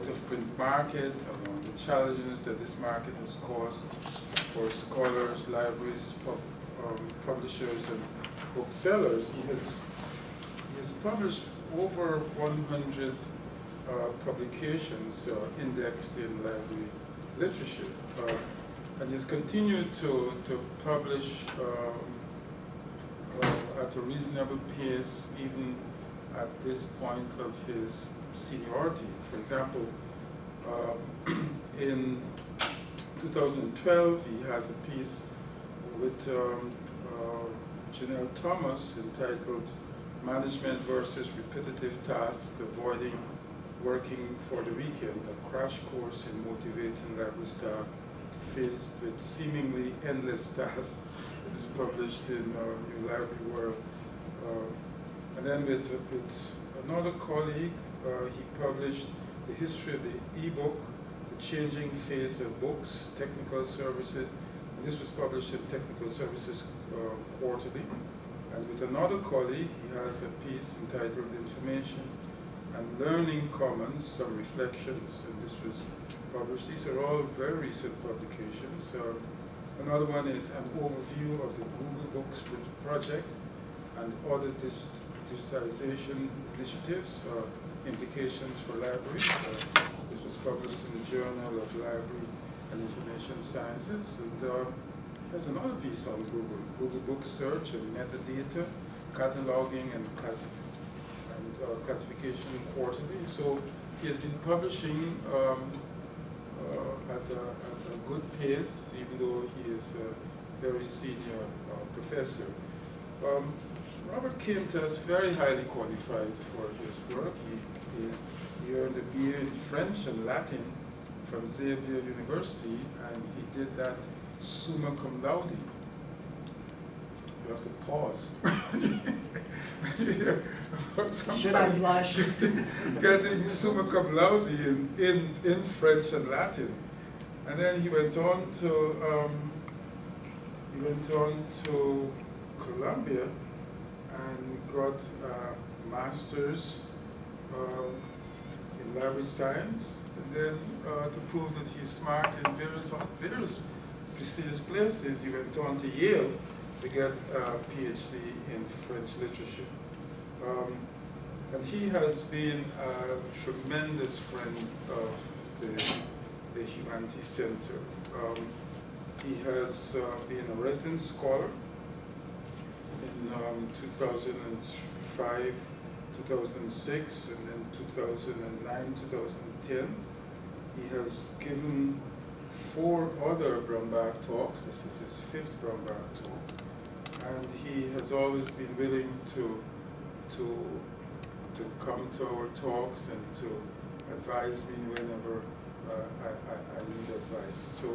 out-of-print market, and the challenges that this market has caused for scholars, libraries, pub, um, publishers, and booksellers. He has, he has published over 100 uh, publications uh, indexed in library literature. Uh, and he's continued to, to publish um, uh, at a reasonable pace even at this point of his seniority. For example, uh, in 2012 he has a piece with um, uh, Janelle Thomas entitled Management versus Repetitive Tasks, Avoiding Working for the Weekend, a crash course in motivating library staff faced with seemingly endless tasks. It was published in uh, New Library World. Uh, and then with, with another colleague, uh, he published the history of the e-book, the changing face of books, technical services. And this was published in Technical Services uh, Quarterly. And with another colleague, he has a piece entitled Information and Learning Commons, some reflections, and this was published. These are all very recent publications. Uh, another one is an overview of the Google Books project and other digit digitization initiatives, uh, implications for libraries. This was published in the Journal of Library and Information Sciences. And uh, there's another piece on Google, Google Book Search and metadata, cataloging and, and uh, classification quarterly. So he has been publishing um, uh, at, a, at a good pace, even though he is a very senior uh, professor. Um, Robert came to us very highly qualified for his work. He, he, he earned a BA in French and Latin from Xavier University, and he did that summa cum laude. You have to pause. Should I blush? getting summa cum laude in, in, in French and Latin. And then he went on to um, he went on to Columbia and got a master's um, in library science, and then uh, to prove that he's smart in various various prestigious places, he went on to Yale to get a PhD in French literature. Um, and he has been a tremendous friend of the, the Humanities Center. Um, he has uh, been a resident scholar in um, 2005, 2006, and then 2009, 2010. He has given four other Brown Bag talks. This is his fifth Brown Bag talk. And he has always been willing to, to, to come to our talks and to advise me whenever uh, I, I, I, need advice. So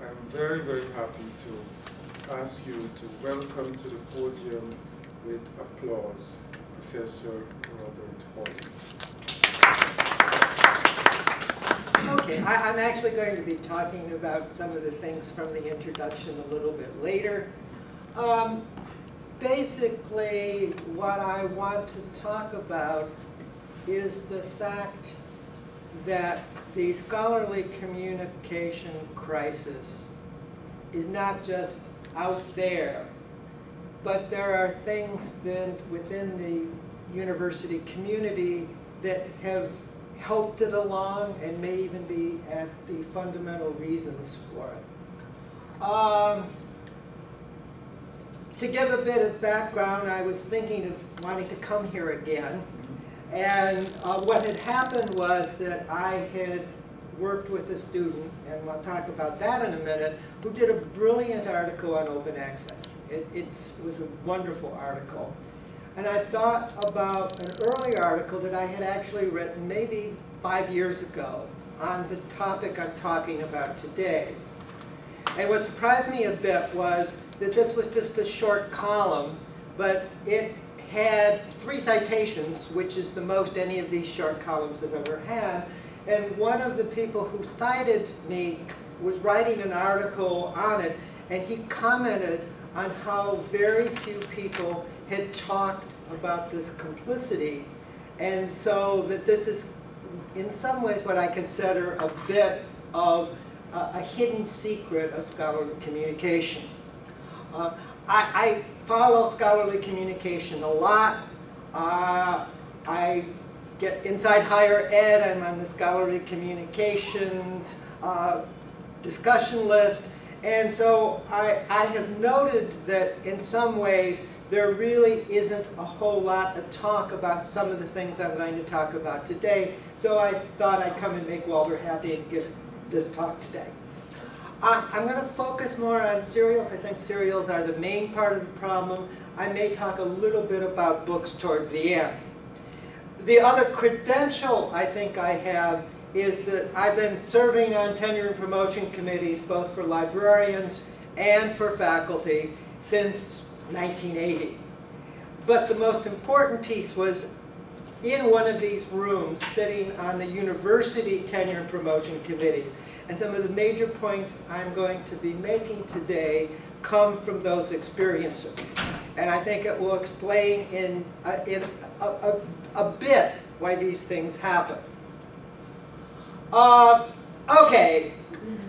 I'm very, very happy to ask you to welcome to the podium with applause Professor Robert Holley. Okay, I, am actually going to be talking about some of the things from the introduction a little bit later. Um, basically, what I want to talk about is the fact that the scholarly communication crisis is not just out there, but there are things then within the university community that have helped it along and may even be at the fundamental reasons for it. Um, to give a bit of background, I was thinking of wanting to come here again. And uh, what had happened was that I had worked with a student, and we'll talk about that in a minute, who did a brilliant article on open access. It, it was a wonderful article. And I thought about an early article that I had actually written maybe five years ago on the topic I'm talking about today. And what surprised me a bit was that this was just a short column, but it had three citations, which is the most any of these short columns have ever had. And one of the people who cited me was writing an article on it, and he commented on how very few people had talked about this complicity, and so that this is in some ways, what I consider a bit of a, hidden secret of scholarly communication. Uh, I, I, follow scholarly communication a lot. Uh, I get inside higher ed, I'm on the scholarly communications uh, discussion list. And so I, I have noted that in some ways there really isn't a whole lot of talk about some of the things I'm going to talk about today. So I thought I'd come and make Walter happy and give this talk today. I'm going to focus more on serials. I think serials are the main part of the problem. I may talk a little bit about books toward the end. The other credential I think I have is that I've been serving on tenure and promotion committees both for librarians and for faculty since 1980. But the most important piece was in one of these rooms sitting on the university tenure and promotion committee. And some of the major points I'm going to be making today come from those experiences. And I think it will explain in, a, in a, a, a bit why these things happen. Uh, okay,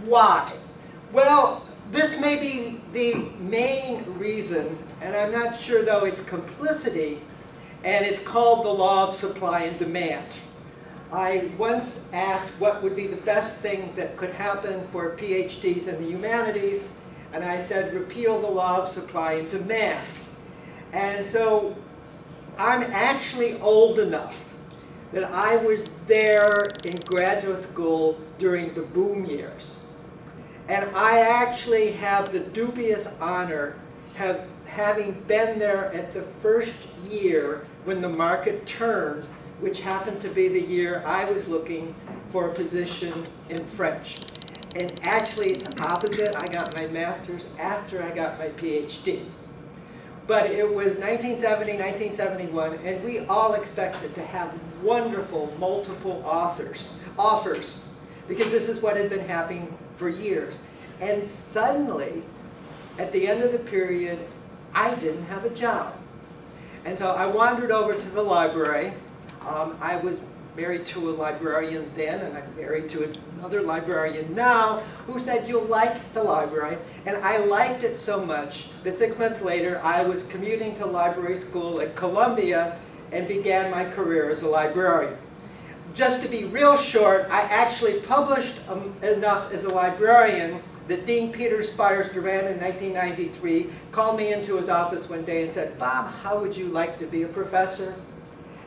why? Well, this may be the main reason, and I'm not sure though it's complicity, and it's called the law of supply and demand. I once asked what would be the best thing that could happen for PhDs in the humanities, and I said repeal the law of supply and demand. And so I'm actually old enough that I was there in graduate school during the boom years. And I actually have the dubious honor of having been there at the first year when the market turned, which happened to be the year I was looking for a position in French. And actually it's opposite. I got my master's after I got my PhD. But it was 1970, 1971, and we all expected to have wonderful multiple authors, offers, because this is what had been happening for years. And suddenly, at the end of the period, I didn't have a job. And so I wandered over to the library. Um, I was married to a librarian then, and I'm married to another librarian now, who said, you'll like the library. And I liked it so much that six months later, I was commuting to library school at Columbia and began my career as a librarian. Just to be real short, I actually published um, enough as a librarian that Dean Peter Spyers-Duran in 1993 called me into his office one day and said, Bob, how would you like to be a professor?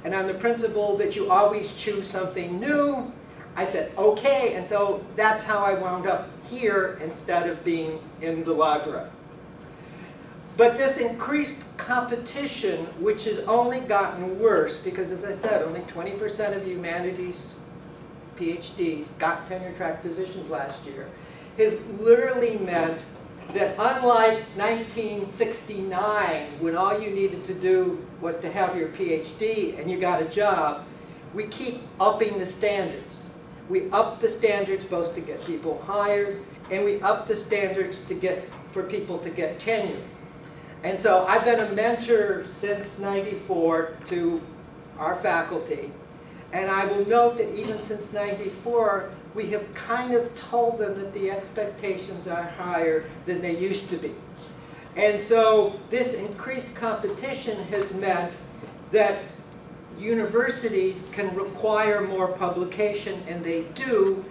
And on the principle that you always choose something new, I said, okay, and so that's how I wound up here instead of being in the library. But this increased competition, which has only gotten worse, because as I said, only 20% of humanities PhDs got tenure track positions last year, has literally meant that unlike 1969, when all you needed to do was to have your PhD and you got a job, we keep upping the standards. We up the standards both to get people hired, and we up the standards to get for people to get tenure. And so I've been a mentor since 94 to our faculty. And I will note that even since 94, we have kind of told them that the expectations are higher than they used to be. And so this increased competition has meant that universities can require more publication, and they do,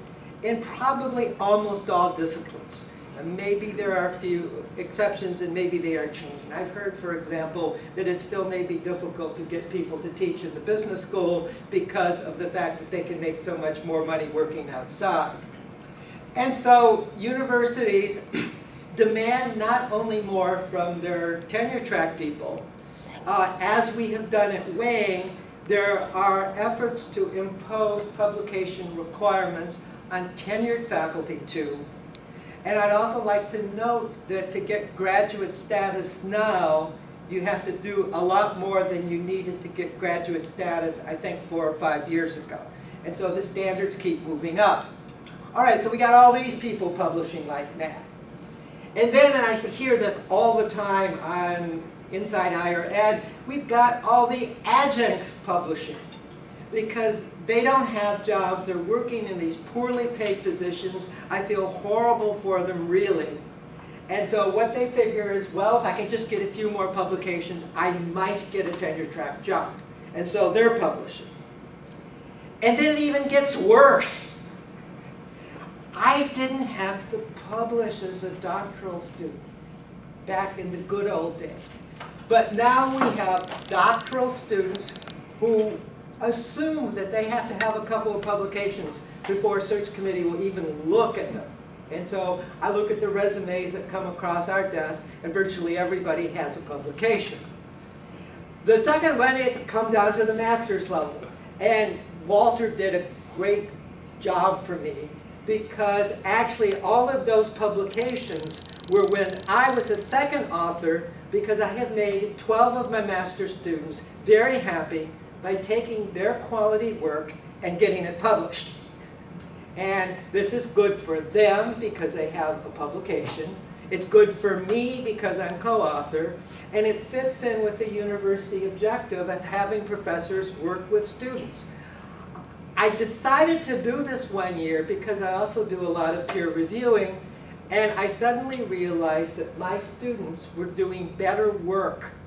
in probably almost all disciplines. Maybe there are a few exceptions and maybe they are changing. I've heard, for example, that it still may be difficult to get people to teach in the business school because of the fact that they can make so much more money working outside. And so universities demand not only more from their tenure track people, uh, as we have done at Wayne, there are efforts to impose publication requirements on tenured faculty too, and I'd also like to note that to get graduate status now, you have to do a lot more than you needed to get graduate status, I think, four or five years ago. And so the standards keep moving up. All right, so we got all these people publishing like mad. And then, and I hear this all the time on Inside Higher Ed, we've got all the adjuncts publishing. Because they don't have jobs, they're working in these poorly paid positions. I feel horrible for them, really. And so what they figure is, well, if I can just get a few more publications, I might get a tenure track job. And so they're publishing. And then it even gets worse. I didn't have to publish as a doctoral student back in the good old days. But now we have doctoral students who assume that they have to have a couple of publications before a search committee will even look at them. And so I look at the resumes that come across our desk, and virtually everybody has a publication. The second one, it's come down to the master's level. And Walter did a great job for me because actually all of those publications were when I was a second author because I have made 12 of my master's students very happy by taking their quality work and getting it published. And this is good for them because they have a publication. It's good for me because I'm co-author. And it fits in with the university objective of having professors work with students. I decided to do this one year because I also do a lot of peer reviewing. And I suddenly realized that my students were doing better work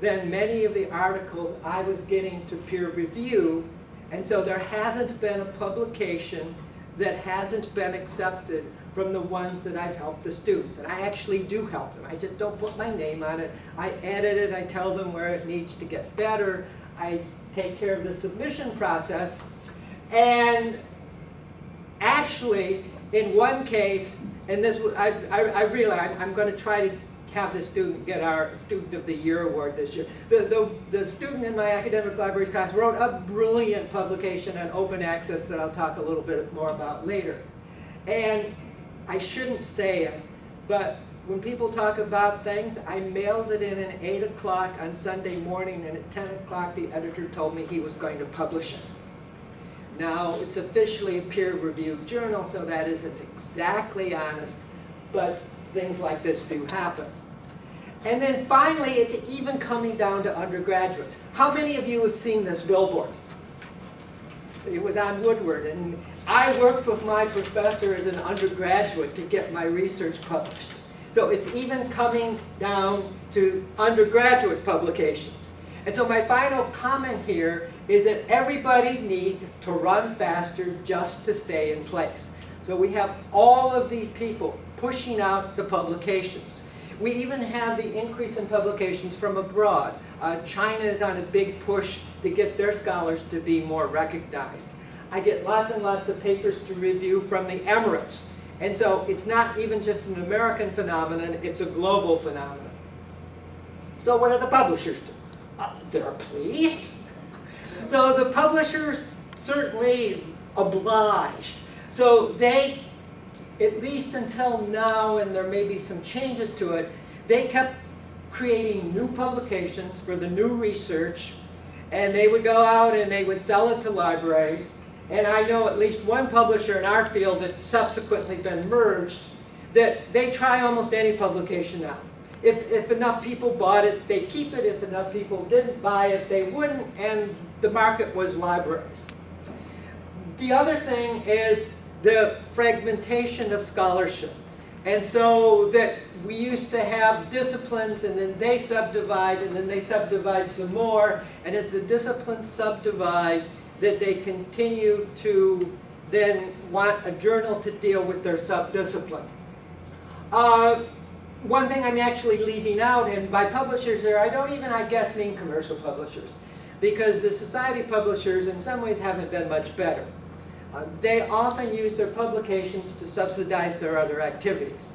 than many of the articles I was getting to peer review. And so there hasn't been a publication that hasn't been accepted from the ones that I've helped the students. And I actually do help them. I just don't put my name on it. I edit it. I tell them where it needs to get better. I take care of the submission process. And actually, in one case, and this, I, I, I realize I'm, I'm going to try to have the student get our Student of the Year award this year. The, the, the student in my academic libraries class wrote a brilliant publication on open access that I'll talk a little bit more about later. And I shouldn't say it, but when people talk about things, I mailed it in at 8 o'clock on Sunday morning, and at 10 o'clock the editor told me he was going to publish it. Now, it's officially a peer-reviewed journal, so that isn't exactly honest, but things like this do happen. And then finally, it's even coming down to undergraduates. How many of you have seen this billboard? It was on Woodward, and I worked with my professor as an undergraduate to get my research published. So it's even coming down to undergraduate publications. And so my final comment here is that everybody needs to run faster just to stay in place. So we have all of these people pushing out the publications. We even have the increase in publications from abroad. Uh, China is on a big push to get their scholars to be more recognized. I get lots and lots of papers to review from the Emirates. And so it's not even just an American phenomenon, it's a global phenomenon. So what do the publishers do? Uh, they're pleased. So the publishers certainly oblige. So they at least until now, and there may be some changes to it, they kept creating new publications for the new research, and they would go out and they would sell it to libraries. And I know at least one publisher in our field that's subsequently been merged, that they try almost any publication out. If, if enough people bought it, they keep it. If enough people didn't buy it, they wouldn't, and the market was libraries. The other thing is the fragmentation of scholarship. And so that we used to have disciplines and then they subdivide and then they subdivide some more. And as the disciplines subdivide, that they continue to then want a journal to deal with their subdiscipline. Uh, one thing I'm actually leaving out, and by publishers there, I don't even, I guess, mean commercial publishers. Because the society publishers in some ways haven't been much better. They often use their publications to subsidize their other activities.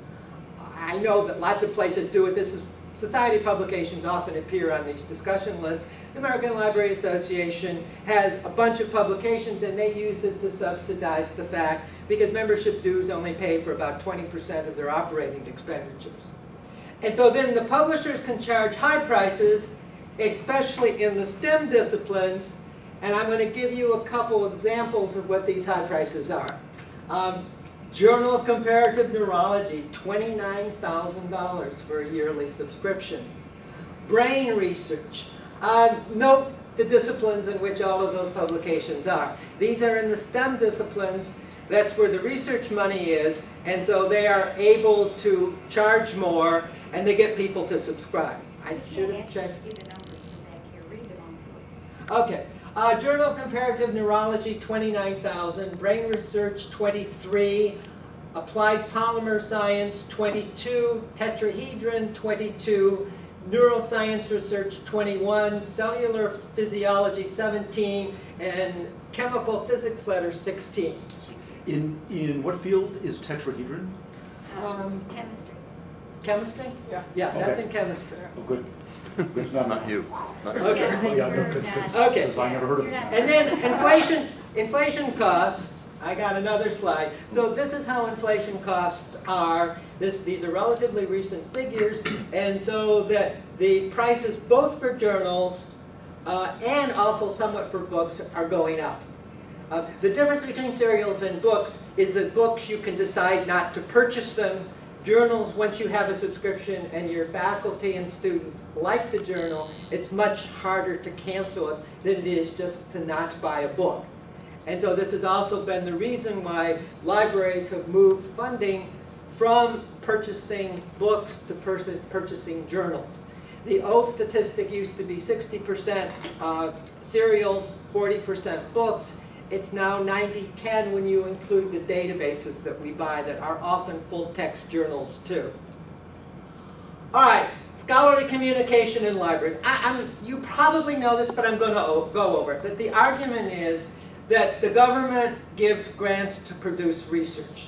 I know that lots of places do it. This is Society publications often appear on these discussion lists. The American Library Association has a bunch of publications and they use it to subsidize the fact because membership dues only pay for about 20% of their operating expenditures. And so then the publishers can charge high prices, especially in the STEM disciplines, and I'm going to give you a couple examples of what these high prices are. Um, Journal of Comparative Neurology, $29,000 for a yearly subscription. Brain research. Uh, note the disciplines in which all of those publications are. These are in the STEM disciplines, that's where the research money is, and so they are able to charge more and they get people to subscribe. I should have checked. See the numbers in the back here, read them on to us. Okay. Uh, Journal of Comparative Neurology, 29,000. Brain Research, 23. Applied Polymer Science, 22. Tetrahedron, 22. Neuroscience Research, 21. Cellular Physiology, 17. And Chemical Physics Letters, 16. In, in what field is tetrahedron? Um, Chemistry. Chemistry? Yeah. Yeah, that's in chemistry. Oh, good. Good enough. Not you. Not you. Okay. Yeah, Oh, not-. Okay. Because I never heard of You're it. And then inflation, inflation costs, I got another slide. So this is how inflation costs are. This, these are relatively recent figures. And so that the prices both for journals uh, and also somewhat for books are going up. Uh, the difference between serials and books is that books you can decide not to purchase them. Journals, once you have a subscription and your faculty and students like the journal, it's much harder to cancel it than it is just to not buy a book. And so this has also been the reason why libraries have moved funding from purchasing books to purchasing journals. The old statistic used to be 60% uh, serials, 40% books. It's now 90-10 when you include the databases that we buy that are often full-text journals too. All right, scholarly communication in libraries. I, you probably know this, but I'm going to go over it. But the argument is that the government gives grants to produce research.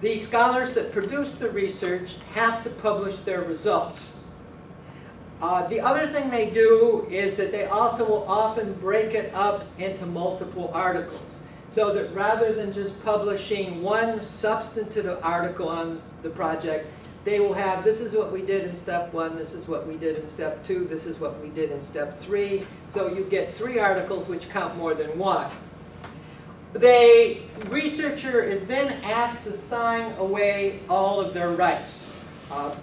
The scholars that produce the research have to publish their results. Uh, the other thing they do is that they also will often break it up into multiple articles. So that rather than just publishing one substantive article on the project, they will have, this is what we did in step one, this is what we did in step two, this is what we did in step three. So you get three articles which count more than one. The researcher is then asked to sign away all of their rights. Uh,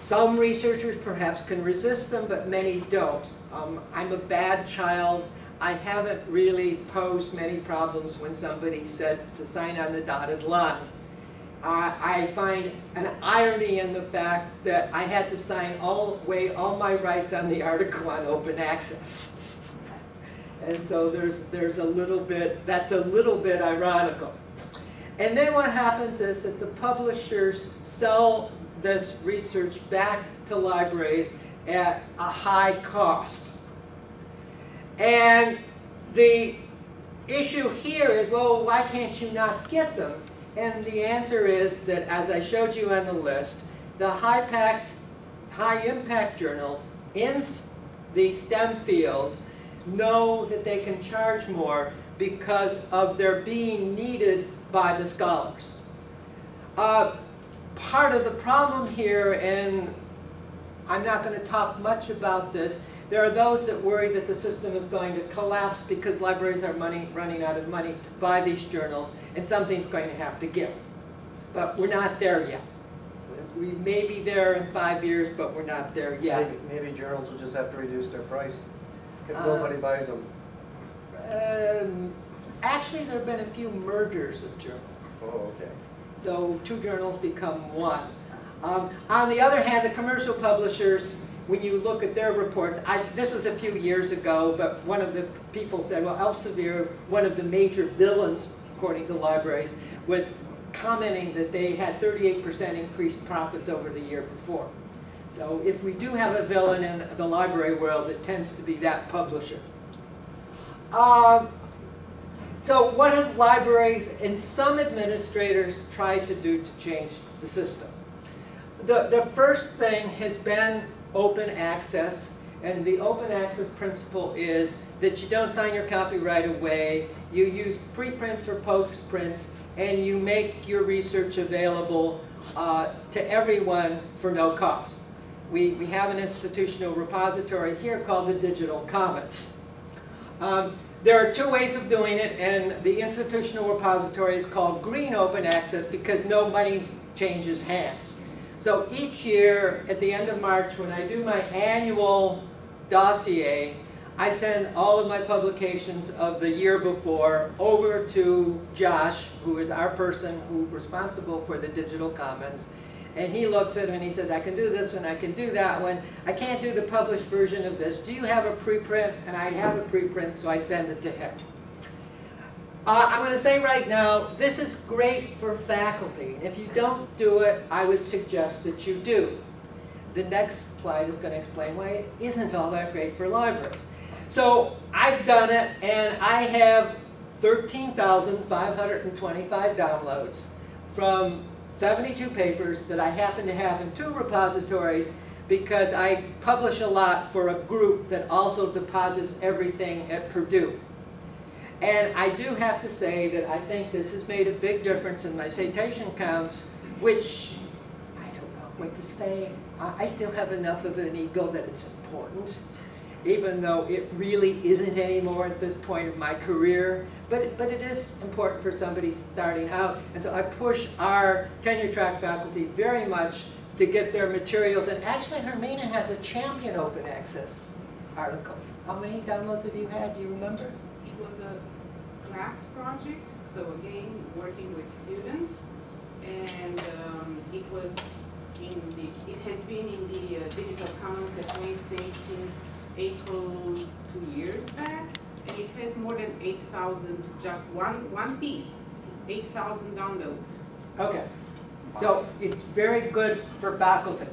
some researchers perhaps can resist them, but many don't. Um, I'm a bad child. I haven't really posed many problems when somebody said to sign on the dotted line. Uh, I find an irony in the fact that I had to sign all away all my rights on the article on open access. And so there's, there's a little bit, that's a little bit ironical. And then what happens is that the publishers sell this research back to libraries at a high cost. And the issue here is, well, why can't you not get them? And the answer is that, as I showed you on the list, the high-impact journals in the STEM fields know that they can charge more because of their being needed by the scholars. Uh, part of the problem here, and I'm not going to talk much about this, there are those that worry that the system is going to collapse because libraries are money, running out of money to buy these journals, and something's going to have to give. But we're not there yet. We may be there in five years, but we're not there yet. Maybe, maybe journals will just have to reduce their price if Uh, nobody buys them. Um, actually, there have been a few mergers of journals. Oh, okay. So two journals become one. Um, on the other hand, the commercial publishers, when you look at their reports, I, this was a few years ago, but one of the people said, well, Elsevier, one of the major villains, according to libraries, was commenting that they had 38% increased profits over the year before. So if we do have a villain in the library world, it tends to be that publisher. Um, so what have libraries and some administrators tried to do to change the system? The, the first thing has been open access, and the open access principle is that you don't sign your copy right away, you use preprints or postprints, and you make your research available uh, to everyone for no cost. We, we have an institutional repository here called the Digital Commons. Um, there are two ways of doing it, and the institutional repository is called green open access because no money changes hands. So each year, at the end of March, when I do my annual dossier, I send all of my publications of the year before over to Josh, who is our person who responsible for the digital commons. And he looks at them and he says, I can do this one, I can do that one. I can't do the published version of this. Do you have a preprint? And I have a preprint, so I send it to him. Uh, I'm going to say right now, this is great for faculty. If you don't do it, I would suggest that you do. The next slide is going to explain why it isn't all that great for libraries. So I've done it, and I have 13,525 downloads from 72 papers that I happen to have in two repositories because I publish a lot for a group that also deposits everything at Purdue. And I do have to say that I think this has made a big difference in my citation counts, which I don't know what to say. I still have enough of an ego that it's important, even though it really isn't anymore at this point of my career. But, but it is important for somebody starting out. And so I push our tenure track faculty very much to get their materials. And actually, Hermina has a champion open access article. How many downloads have you had? Do you remember? It was a class project, so again, working with students. And um, it was in the, it has been in the uh, Digital Commons at Wayne State since April two years back. And it has more than eight thousand, just one, one piece, eight thousand downloads. Okay, so it's very good for faculty.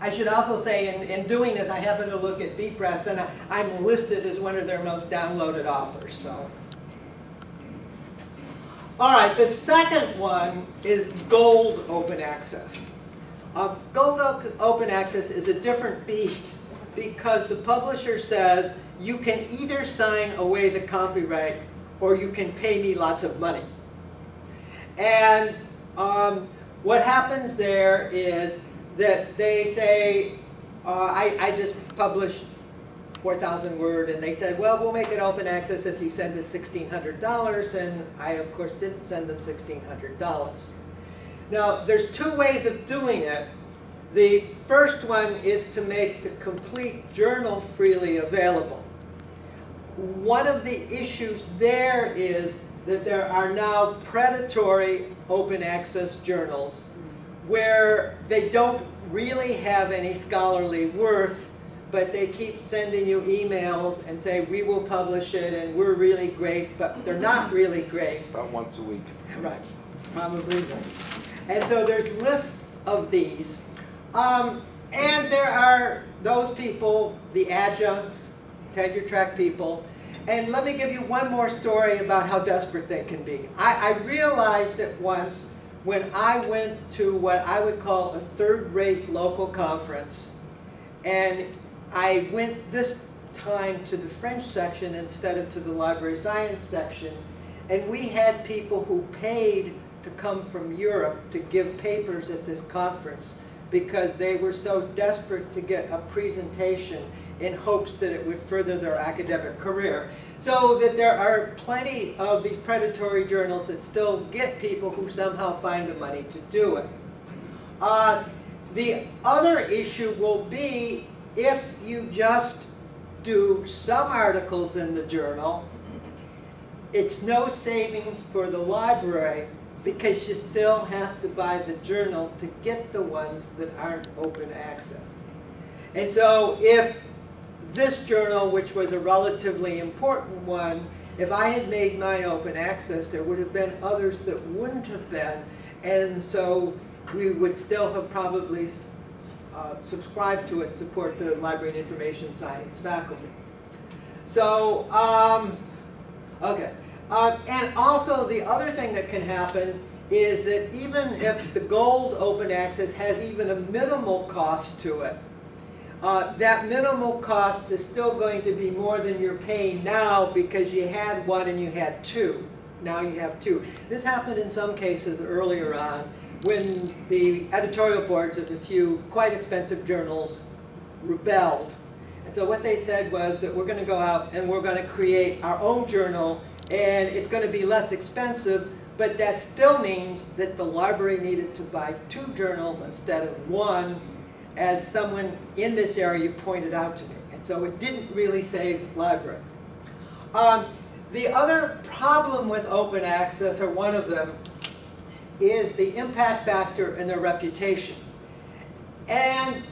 I should also say, in, in doing this, I happen to look at Bepress, and I, I'm listed as one of their most downloaded authors, so. All right, the second one is Gold Open Access. Uh, Gold Open Access is a different beast because the publisher says you can either sign away the copyright or you can pay me lots of money. And um, what happens there is that they say, uh, I, I just published 4,000 word, and they said, well, we'll make it open access if you send us $1,600, and I, of course, didn't send them $1,600. Now, there's two ways of doing it. The first one is to make the complete journal freely available. One of the issues there is that there are now predatory open access journals where they don't really have any scholarly worth, but they keep sending you emails and say, we will publish it and we're really great, but they're not really great. About once a week. Right, probably. And so there's lists of these. Um, and there are those people, the adjuncts, tenure track people. And let me give you one more story about how desperate they can be. I, I realized it once when I went to what I would call a third-rate local conference. And I went this time to the French section instead of to the library science section. And we had people who paid to come from Europe to give papers at this conference because they were so desperate to get a presentation in hopes that it would further their academic career. So that there are plenty of these predatory journals that still get people who somehow find the money to do it. Uh, the other issue will be if you just do some articles in the journal, it's no savings for the library because you still have to buy the journal to get the ones that aren't open access. And so if this journal, which was a relatively important one, if I had made mine open access, there would have been others that wouldn't have been. And so we would still have probably uh, subscribed to it, support the library and information science faculty. So, um, okay. Uh, and also the other thing that can happen is that even if the gold open access has even a minimal cost to it, uh, that minimal cost is still going to be more than you're paying now because you had one and you had two. Now you have two. This happened in some cases earlier on when the editorial boards of a few quite expensive journals rebelled. And so what they said was that we're going to go out and we're going to create our own journal and it's going to be less expensive, but that still means that the library needed to buy two journals instead of one, as someone in this area pointed out to me. And So it didn't really save libraries. Um, the other problem with open access, or one of them, is the impact factor and their reputation. And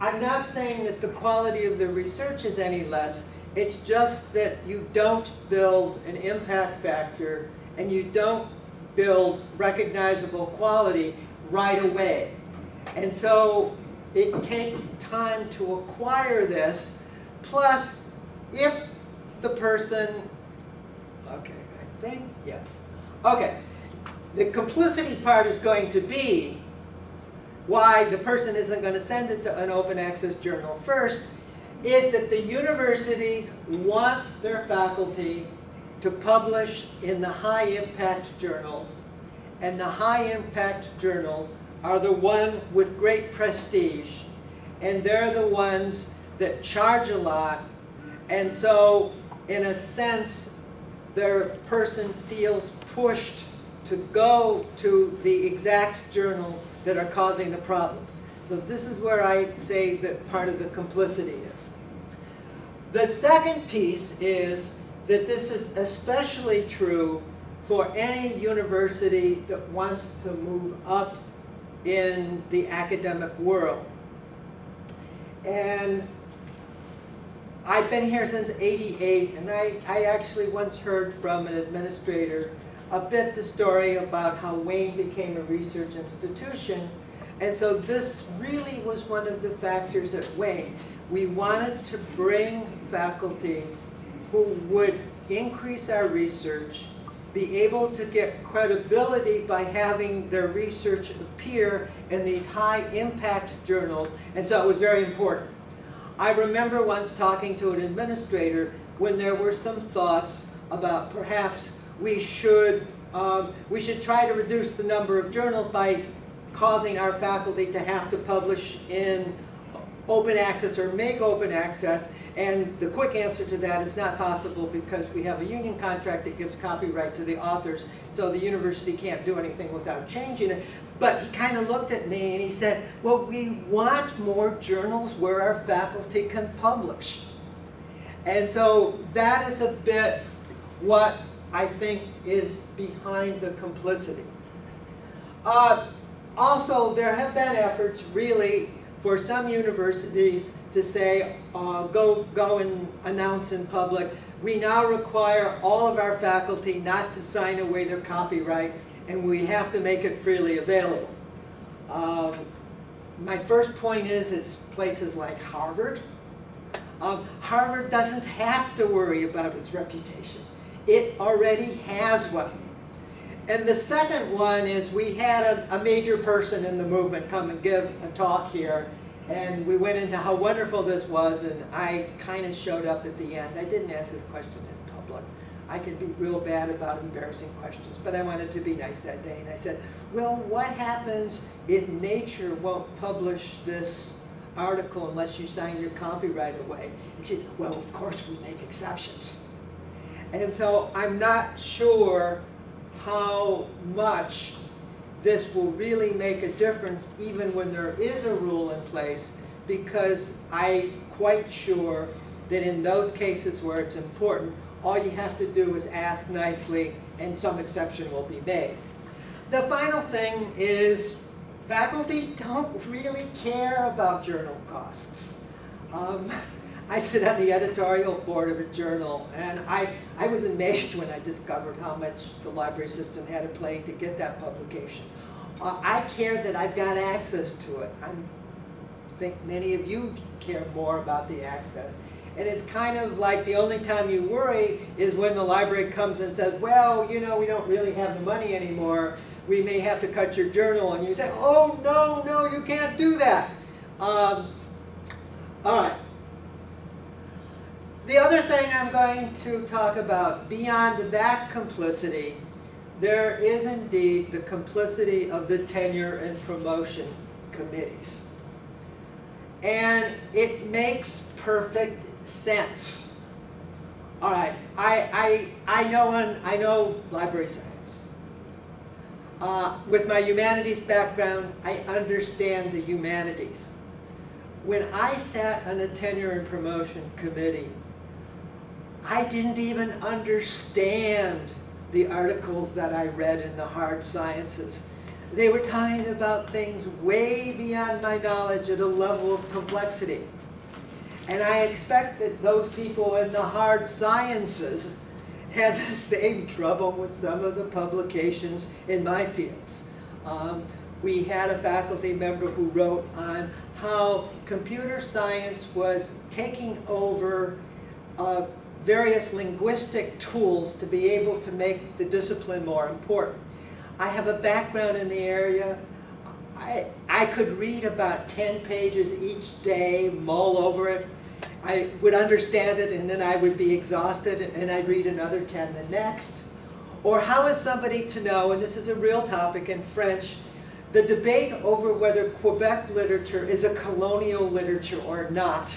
I'm not saying that the quality of the research is any less, it's just that you don't build an impact factor and you don't build recognizable quality right away. And so it takes time to acquire this. Plus, if the person, okay, I think, yes. Okay, the complicity part is going to be why the person isn't going to send it to an open access journal first, is that the universities want their faculty to publish in the high impact journals. And the high impact journals are the one with great prestige. And they're the ones that charge a lot. And so, in a sense, their person feels pushed to go to the exact journals that are causing the problems. So this is where I say that part of the complicity is. The second piece is that this is especially true for any university that wants to move up in the academic world. And I've been here since 88, and I, I actually once heard from an administrator a bit the story about how Wayne became a research institution. And so this really was one of the factors at Wayne. We wanted to bring faculty who would increase our research, be able to get credibility by having their research appear in these high impact journals, and so it was very important. I remember once talking to an administrator when there were some thoughts about perhaps we should, um, we should try to reduce the number of journals by causing our faculty to have to publish in open access or make open access. And the quick answer to that is not possible because we have a union contract that gives copyright to the authors, so the university can't do anything without changing it. But he kind of looked at me and he said, well, we want more journals where our faculty can publish. And so that is a bit what I think is behind the complicity. Uh, also, there have been efforts really for some universities to say, uh, go, go and announce in public, we now require all of our faculty not to sign away their copyright and we have to make it freely available. Um, my first point is it's places like Harvard. Um, Harvard doesn't have to worry about its reputation. It already has one. And the second one is we had a, a, major person in the movement come and give a talk here. And we went into how wonderful this was. And I kind of showed up at the end. I didn't ask this question in public. I can be real bad about embarrassing questions. But I wanted to be nice that day. And I said, well, what happens if Nature won't publish this article unless you sign your copyright away? And she said, well, of course we make exceptions. And so I'm not sure how much this will really make a difference even when there is a rule in place because I'm quite sure that in those cases where it's important, all you have to do is ask nicely and some exception will be made. The final thing is faculty don't really care about journal costs. Um, I sit on the editorial board of a journal, and I, I was amazed when I discovered how much the library system had to play to get that publication. Uh, I care that I've got access to it. i think many of you care more about the access. And it's kind of like the only time you worry is when the library comes and says, well, you know, we don't really have the money anymore. We may have to cut your journal. And you say, oh, no, no, you can't do that. Um, all right. The other thing I'm going to talk about, beyond that complicity, there is indeed the complicity of the tenure and promotion committees. And it makes perfect sense. All right, I, I, I, know, I know library science. Uh, with my humanities background, I understand the humanities. when I sat on the tenure and promotion committee, I didn't even understand the articles that I read in the hard sciences. They were talking about things way beyond my knowledge at a level of complexity. And I expect that those people in the hard sciences had the same trouble with some of the publications in my fields. Um, we had a faculty member who wrote on how computer science was taking over uh, various linguistic tools to be able to make the discipline more important. I have a background in the area. I, I could read about 10 pages each day, mull over it. I would understand it and then I would be exhausted and I'd read another 10 the next. Or how is somebody to know, and this is a real topic in French, the debate over whether Quebec literature is a colonial literature or not,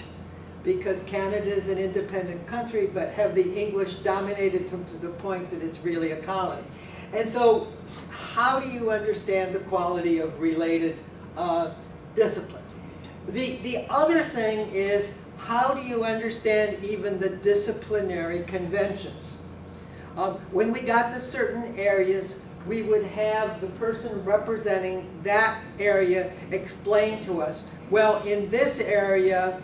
because Canada is an independent country, but have the English dominated them to the point that it's really a colony. And so how do you understand the quality of related uh, disciplines? The, the other thing is, how do you understand even the disciplinary conventions? Um, when we got to certain areas, we would have the person representing that area explain to us, well, in this area,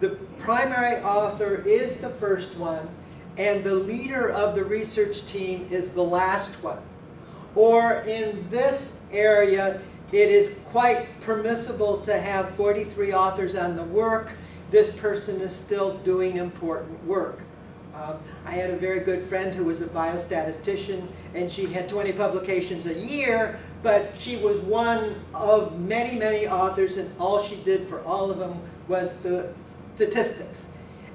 the primary author is the first one, and the leader of the research team is the last one. Or in this area, it is quite permissible to have 43 authors on the work. This person is still doing important work. Um, I had a very good friend who was a biostatistician, and she had 20 publications a year, but she was one of many, many authors, and all she did for all of them was the statistics.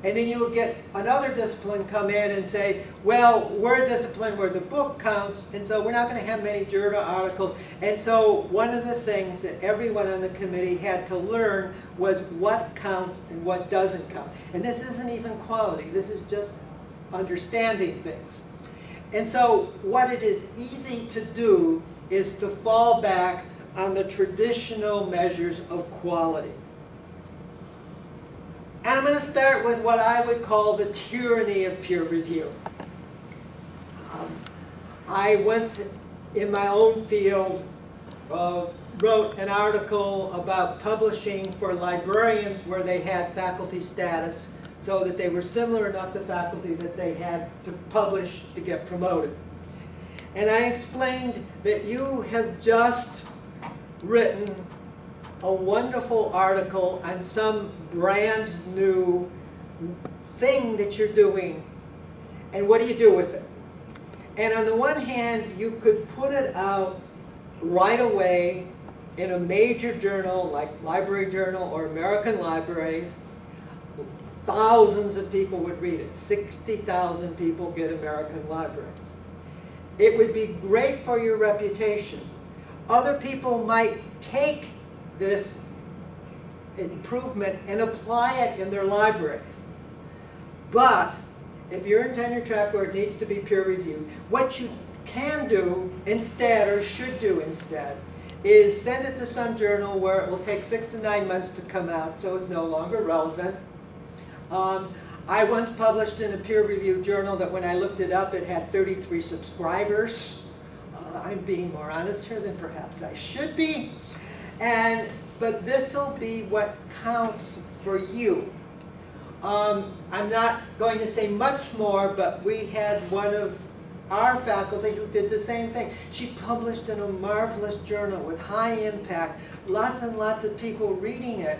And then you'll get another discipline come in and say, well, we're a discipline where the book counts, and so we're not going to have many journal articles. And so one of the things that everyone on the committee had to learn was what counts and what doesn't count. And this isn't even quality. This is just understanding things. And so what it is easy to do is to fall back on the traditional measures of quality. And I'm going to start with what I would call the tyranny of peer review. Um, I once, in my own field, uh, wrote an article about publishing for librarians where they had faculty status so that they were similar enough to faculty that they had to publish to get promoted. And I explained that you have just written a wonderful article on some brand new thing that you're doing, and what do you do with it? And on the one hand, you could put it out right away in a major journal like Library Journal or American Libraries. Thousands of people would read it. 60,000 people get American Libraries. It would be great for your reputation. Other people might take this improvement and apply it in their libraries. But if you're in tenure track where it needs to be peer reviewed, what you can do instead, or should do instead, is send it to some journal where it will take six to nine months to come out, so it's no longer relevant. Um, I once published in a peer-reviewed journal that when I looked it up, it had 33 subscribers. Uh, I'm being more honest here than perhaps I should be. And, but this will be what counts for you. Um, I'm not going to say much more, but we had one of our faculty who did the same thing. She published in a marvelous journal with high impact, lots and lots of people reading it,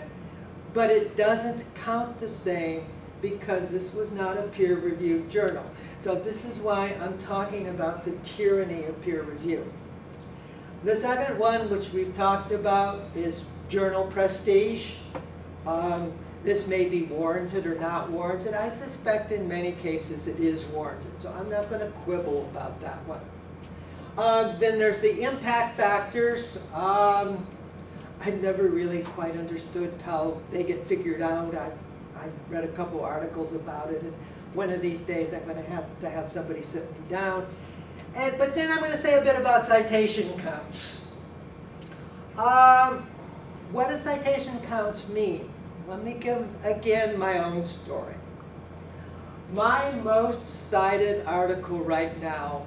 but it doesn't count the same because this was not a peer-reviewed journal. So this is why I'm talking about the tyranny of peer review. The second one, which we've talked about, is journal prestige. Um, this may be warranted or not warranted. I suspect in many cases it is warranted, so I'm not going to quibble about that one. Uh, then there's the impact factors. Um, I've never really quite understood how they get figured out. I've, I've read a couple articles about it, and one of these days I'm going to have to have somebody sit me down and, but then I'm going to say a bit about citation counts. Um, what does citation counts mean? let me give again my own story. My most cited article right now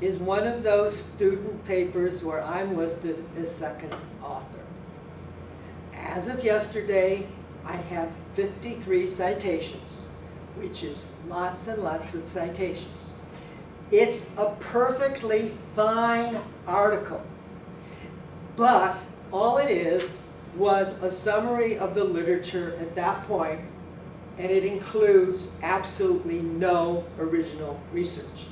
is one of those student papers where I'm listed as second author. As of yesterday, I have 53 citations, which is lots and lots of citations. It's a perfectly fine article, but all it is was a summary of the literature at that point, and it includes absolutely no original research.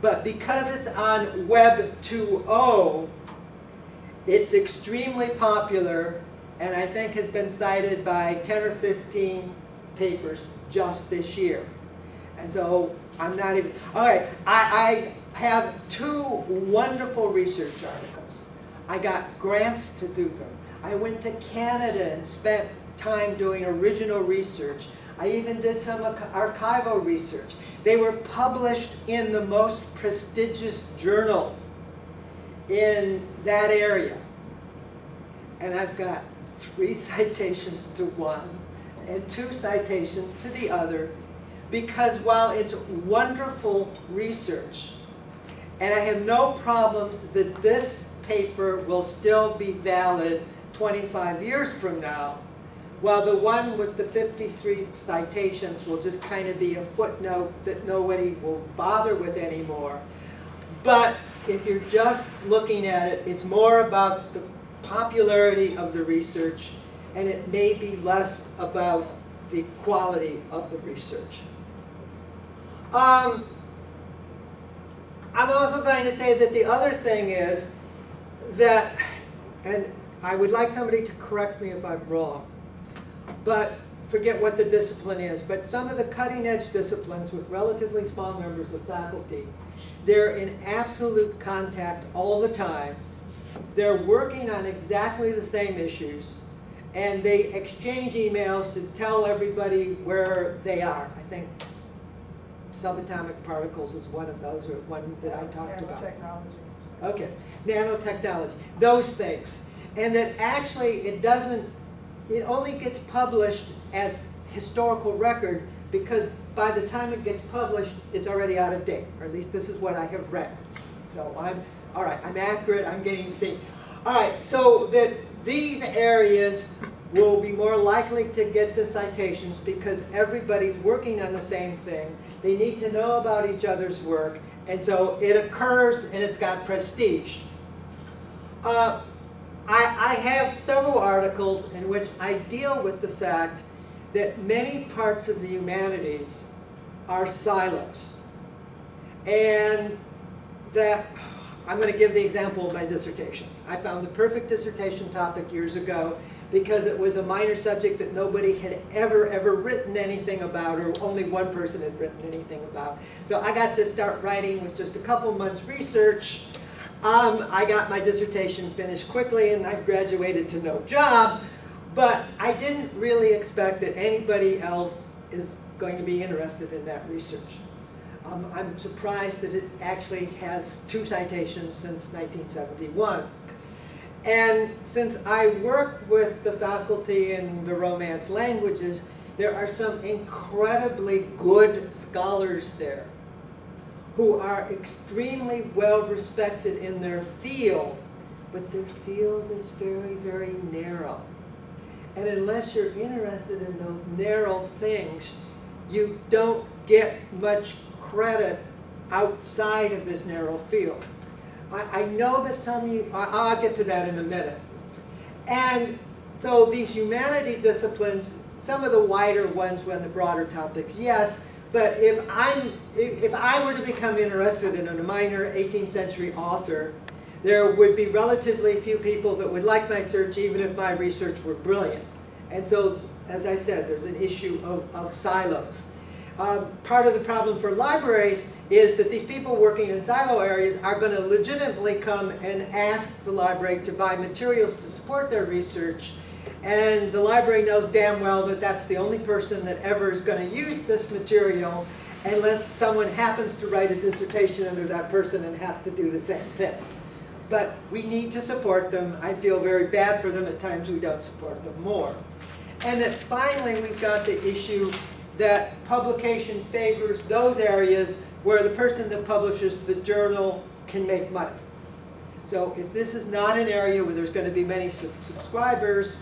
But because it's on Web 2.0, it's extremely popular and I think has been cited by 10 or 15 papers just this year. And so I'm not even, all right, I, I have two wonderful research articles. I got grants to do them. I went to Canada and spent time doing original research. I even did some archival research. They were published in the most prestigious journal in that area. And I've got three citations to one and two citations to the other because while it's wonderful research, and I have no problems that this paper will still be valid 25 years from now, while the one with the 53 citations will just kind of be a footnote that nobody will bother with anymore. But if you're just looking at it, it's more about the popularity of the research, and it may be less about the quality of the research. Um, I'm also going to say that the other thing is that, and I would like somebody to correct me if I'm wrong, but forget what the discipline is, but some of the cutting edge disciplines with relatively small numbers of faculty, they're in absolute contact all the time they're working on exactly the same issues, and they exchange emails to tell everybody where they are. I think subatomic particles is one of those, or one that I talked about. Nanotechnology. Okay, nanotechnology, those things. And that actually it doesn't, it only gets published as historical record because by the time it gets published, it's already out of date, or at least this is what I have read. So I'm, all right, I'm accurate, I'm getting C. All right, so that these areas will be more likely to get the citations because everybody's working on the same thing. They need to know about each other's work, and so it occurs and it's got prestige. Uh, I, I have several articles in which I deal with the fact that many parts of the humanities are silos. And that I'm going to give the example of my dissertation. I found the perfect dissertation topic years ago because it was a minor subject that nobody had ever, ever written anything about, or only one person had written anything about. So I got to start writing with just a couple months research. Um, I got my dissertation finished quickly and I graduated to no job, but I didn't really expect that anybody else is going to be interested in that research. Um, I'm surprised that it actually has two citations since 1971. And since I work with the faculty in the Romance languages, there are some incredibly good scholars there who are extremely well respected in their field, but their field is very, very narrow. And unless you're interested in those narrow things, you don't get much credit outside of this narrow field. I, I know that some of you, I, I'll get to that in a minute. And so these humanity disciplines, some of the wider ones run the broader topics, yes, but if I'm, if, if I were to become interested in a minor 18th century author, there would be relatively few people that would like my search even if my research were brilliant. And so, as I said, there's an issue of, of silos. Um, part of the problem for libraries is that these people working in silo areas are going to legitimately come and ask the library to buy materials to support their research and the library knows damn well that that's the only person that ever is going to use this material unless someone happens to write a dissertation under that person and has to do the same thing. But we need to support them. I feel very bad for them. At times we don't support them more. And that finally, we've got the issue that publication favors those areas where the person that publishes the journal can make money. So if this is not an area where there's going to be many sub- subscribers,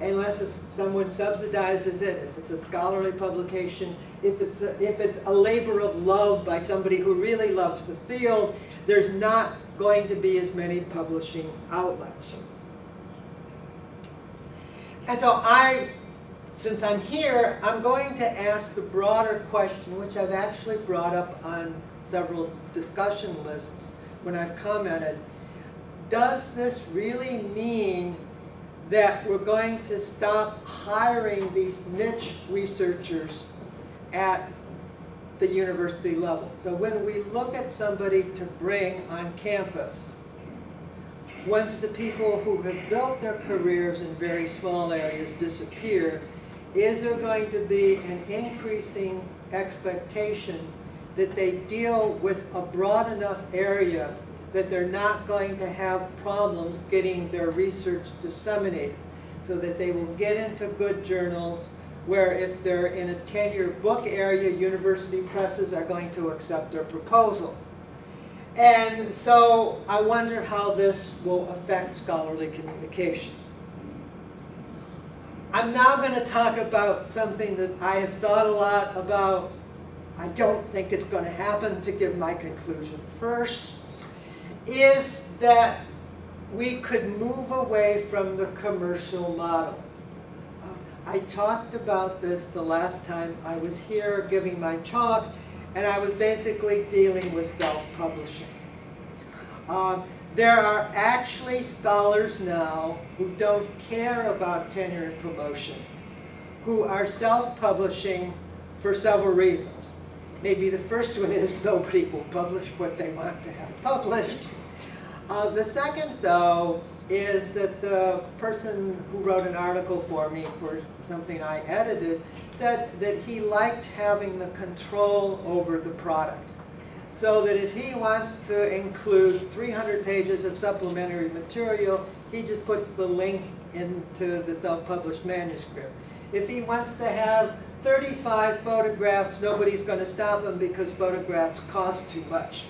unless someone subsidizes it, if it's a scholarly publication, if it's, a- if it's a labor of love by somebody who really loves the field, there's not going to be as many publishing outlets. And so I, since I'm here, I'm going to ask the broader question, which I've actually brought up on several discussion lists when I've commented. Does this really mean that we're going to stop hiring these niche researchers at the university level? So when we look at somebody to bring on campus, once the people who have built their careers in very small areas disappear, is there going to be an increasing expectation that they deal with a broad enough area that they're not going to have problems getting their research disseminated? So that they will get into good journals where if they're in a tenure book area, university presses are going to accept their proposal. And so I wonder how this will affect scholarly communication. I'm now going to talk about something that I have thought a lot about. I don't think it's going to happen to give my conclusion first, is that we could move away from the commercial model. I talked about this the last time I was here giving my talk, and I was basically dealing with self-publishing. Um, there are actually scholars now who don't care about tenure and promotion, who are self-publishing for several reasons. Maybe the first one is nobody will publish what they want to have published. Uh, the second, though, is that the person who wrote an article for me for something I edited said that he liked having the control over the product. So that if he wants to include 300 pages of supplementary material, he just puts the link into the self-published manuscript. If he wants to have 35 photographs, nobody's going to stop him because photographs cost too much.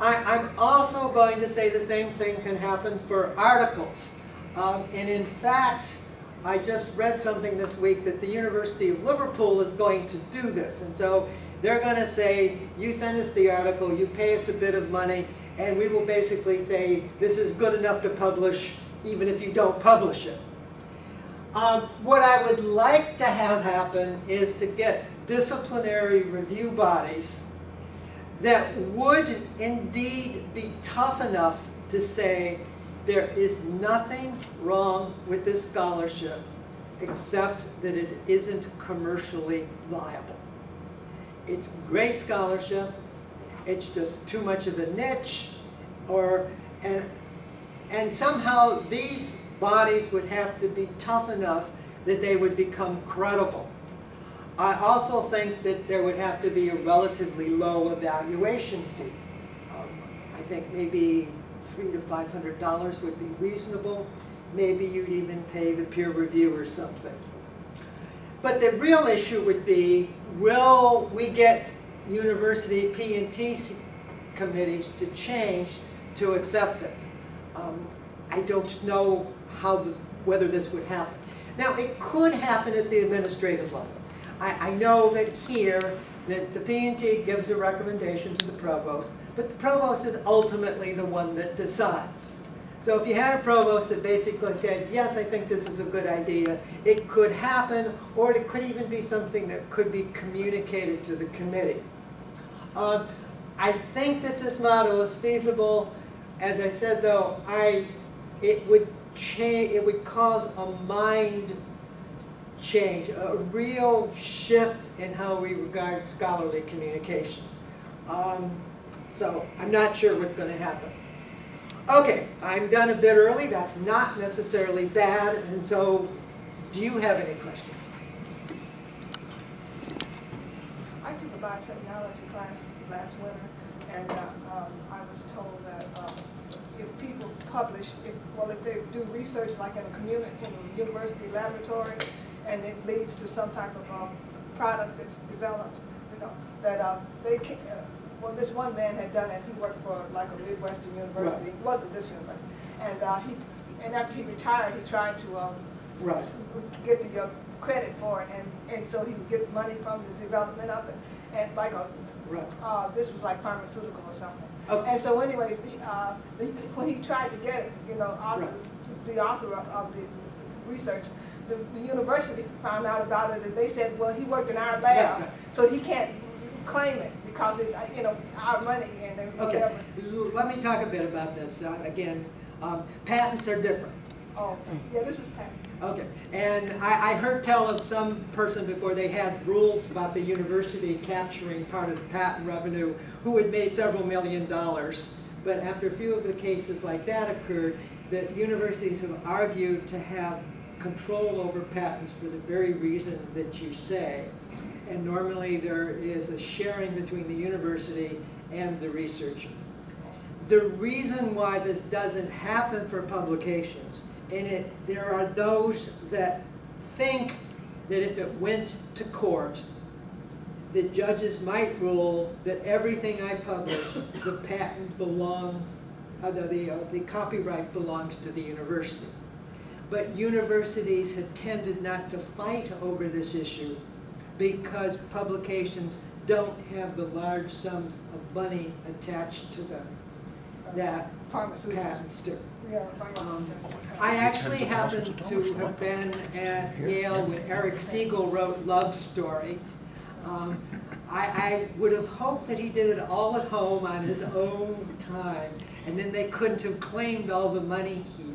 I, I'm also going to say the same thing can happen for articles. Um, and in fact, I just read something this week that the University of Liverpool is going to do this. And so they're going to say, you send us the article, you pay us a bit of money, and we will basically say, this is good enough to publish even if you don't publish it. Um, what I would like to have happen is to get disciplinary review bodies that would indeed be tough enough to say there is nothing wrong with this scholarship except that it isn't commercially viable. It's great scholarship, it's just too much of a niche, or, and, and somehow these bodies would have to be tough enough that they would become credible. I also think that there would have to be a relatively low evaluation fee. Um, I think maybe three to five hundred dollars would be reasonable. Maybe you'd even pay the peer reviewer something. But the real issue would be, will we get university P and T committees to change to accept this? Um, I don't know how the, whether this would happen. Now, it could happen at the administrative level. I, I know that here, that the P&T gives a recommendation to the provost, but the provost is ultimately the one that decides. So if you had a provost that basically said, yes, I think this is a good idea, it could happen, or it could even be something that could be communicated to the committee. Um, I think that this model is feasible. As I said, though, I it would change. It would cause a mind change, a real shift in how we regard scholarly communication. Um, so I'm not sure what's going to happen. Okay, I'm done a bit early. That's not necessarily bad. And so, do you have any questions? I took a biotechnology class last winter, and uh, um, I was told that um, if people publish, if, well, if they do research like in a community, in a university laboratory, and it leads to some type of, um, product that's developed, you know, that, um, they can, uh, well, this one man had done it, he worked for like a Midwestern university, it wasn't this university, and, uh, he, and after he retired, he tried to, um, Right. get the uh, credit for it, and, and so he would get money from the development of it, and like a, Right. uh, this was like pharmaceutical or something. Okay. And so anyways, he, uh, the, when he tried to get it, you know, author, Right. the author of, of the research, the, the university found out about it, and they said, well, he worked in our Right, lab, right. so he can't claim it, because it's, uh, you know, our money and Okay, whatever. Let me talk a bit about this. Uh, Again, um, patents are different. Oh, yeah, this was Pat. Okay, and I, I heard tell of some person before they had rules about the university capturing part of the patent revenue who had made several million dollars. But after a few of the cases like that occurred, that universities have argued to have control over patents for the very reason that you say. And normally there is a sharing between the university and the researcher. The reason why this doesn't happen for publications, and it, there are those that think that if it went to court, the judges might rule that everything I publish, the patent belongs, uh, the, uh, the copyright belongs to the university. But universities have tended not to fight over this issue because publications don't have the large sums of money attached to them that Pharmaceuticals. patents do. Yeah, Um. I actually Tens of thousands happened to have been at Yale when Erich Segal wrote Love Story. Um, I, I would have hoped that he did it all at home on his own time, and then they couldn't have claimed all the money he made.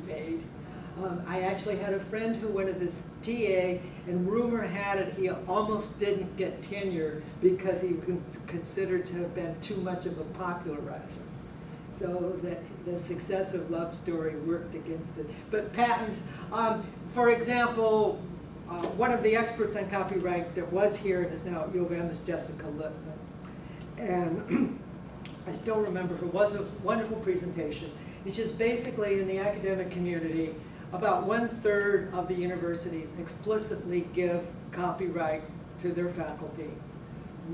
Um, I actually had a friend who went to this TA, and rumor had it he almost didn't get tenure because he was considered to have been too much of a popularizer. So that the success of Love Story worked against it. But patents, um, for example, uh, one of the experts on copyright that was here and is now at U of M is Jessica Litman. And I still remember her, was a wonderful presentation. It's just basically in the academic community, about one-third of the universities explicitly give copyright to their faculty.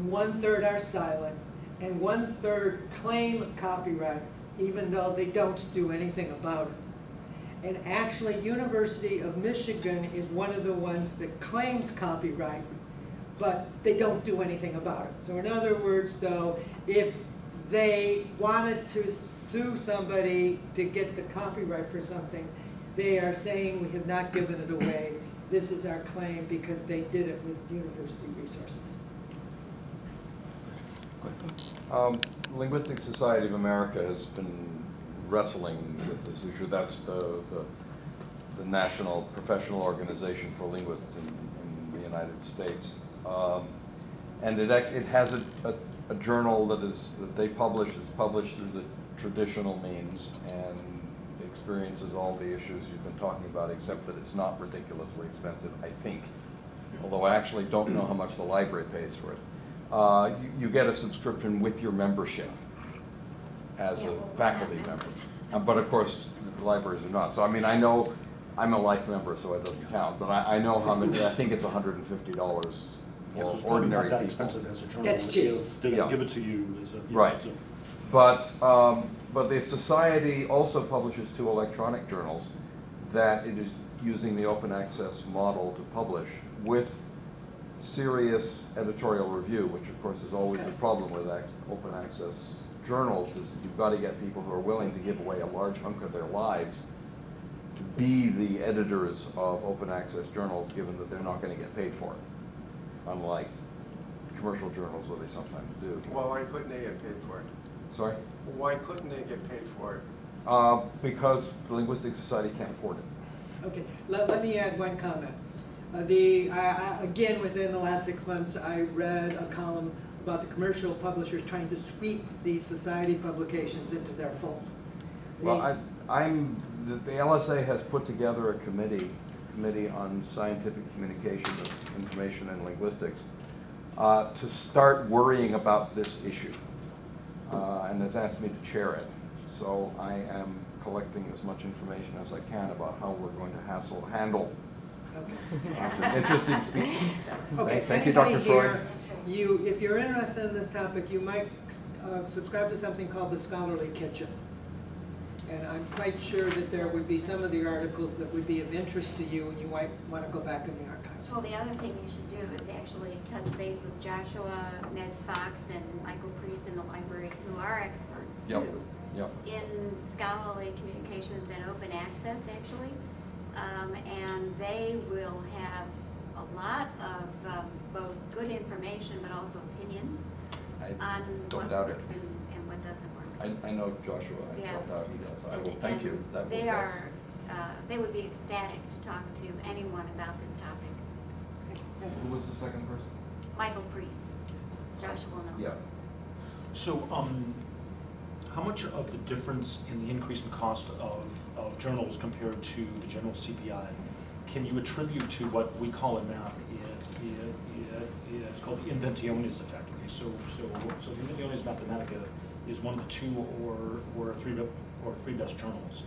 One-third are silent, and one-third claim copyright, even though they don't do anything about it. And actually, University of Michigan is one of the ones that claims copyright, but they don't do anything about it. So in other words, though, if they wanted to sue somebody to get the copyright for something, they are saying we have not given it away. This is our claim because they did it with university resources. Um, Linguistic Society of America has been wrestling with this issue. That's the, the, the national professional organization for linguists in, in the United States. Um, and it, it has a, a, a journal that is, that they publish, is published through the traditional means and experiences all the issues you've been talking about, except that it's not ridiculously expensive, I think. Although I actually don't know how much the library pays for it. Uh, you, you get a subscription with your membership as Yeah, a well, faculty member. members. Uh, But of course, the libraries are not. So I mean, I know, I'm a life member, so it doesn't count, but I, I know how much, I think it's hundred and fifty dollars Yes, for it's probably not ordinary that people. expensive as a journal. That's would cheap. give- They Yeah. give it to you as a. you Right. as a- But, um, but the society also publishes two electronic journals that it is using the open access model to publish with serious editorial review, which of course is always the problem with open access journals, is you've got to get people who are willing to give away a large hunk of their lives to be the editors of open access journals, given that they're not going to get paid for it, unlike commercial journals where they sometimes do. Well, why couldn't they get paid for it? Sorry? Why couldn't they get paid for it? Uh, because the Linguistic Society can't afford it. Okay, let, let me add one comment. Uh, the, I, I, again, within the last six months, I read a column about the commercial publishers trying to sweep these society publications into their fold. Well, They- I, I'm, the, the LSA has put together a committee, Committee on Scientific Communication of Information and Linguistics, uh, to start worrying about this issue. Uh, and it's asked me to chair it. So I am collecting as much information as I can about how we're going to hassle, handle. That's an interesting speech. Okay, Thank- Thank you, Dr. anybody Freud. here, you, if you're interested in this topic, you might uh, subscribe to something called the Scholarly Kitchen. And I'm quite sure that there would be some of the articles that would be of interest to you, and you might want to go back in the archives. Well, the other thing you should do is actually touch base with Joshua, Neds-Fox, and Michael Priehs in the library, who are experts Yep. too. Yep. in scholarly communications and open access, actually. Um, and they will have a lot of, um, both good information, but also opinions I on don't what doubt it. works and, and what doesn't work. I, I know Joshua, I Yeah. don't doubt he does. I will, thank you. and That will They bless. are, uh, they would be ecstatic to talk to anyone about this topic. Who was the second person? Michael Priehs, Joshua will know. Yeah. So, um, how much of the difference in the increase in cost of, of journals compared to the general CPI can you attribute to what we call in math, it, it, it, it's called the inventiones effect, okay? So, so, so the inventiones mathematica is one of the two or, or three, or three best journals.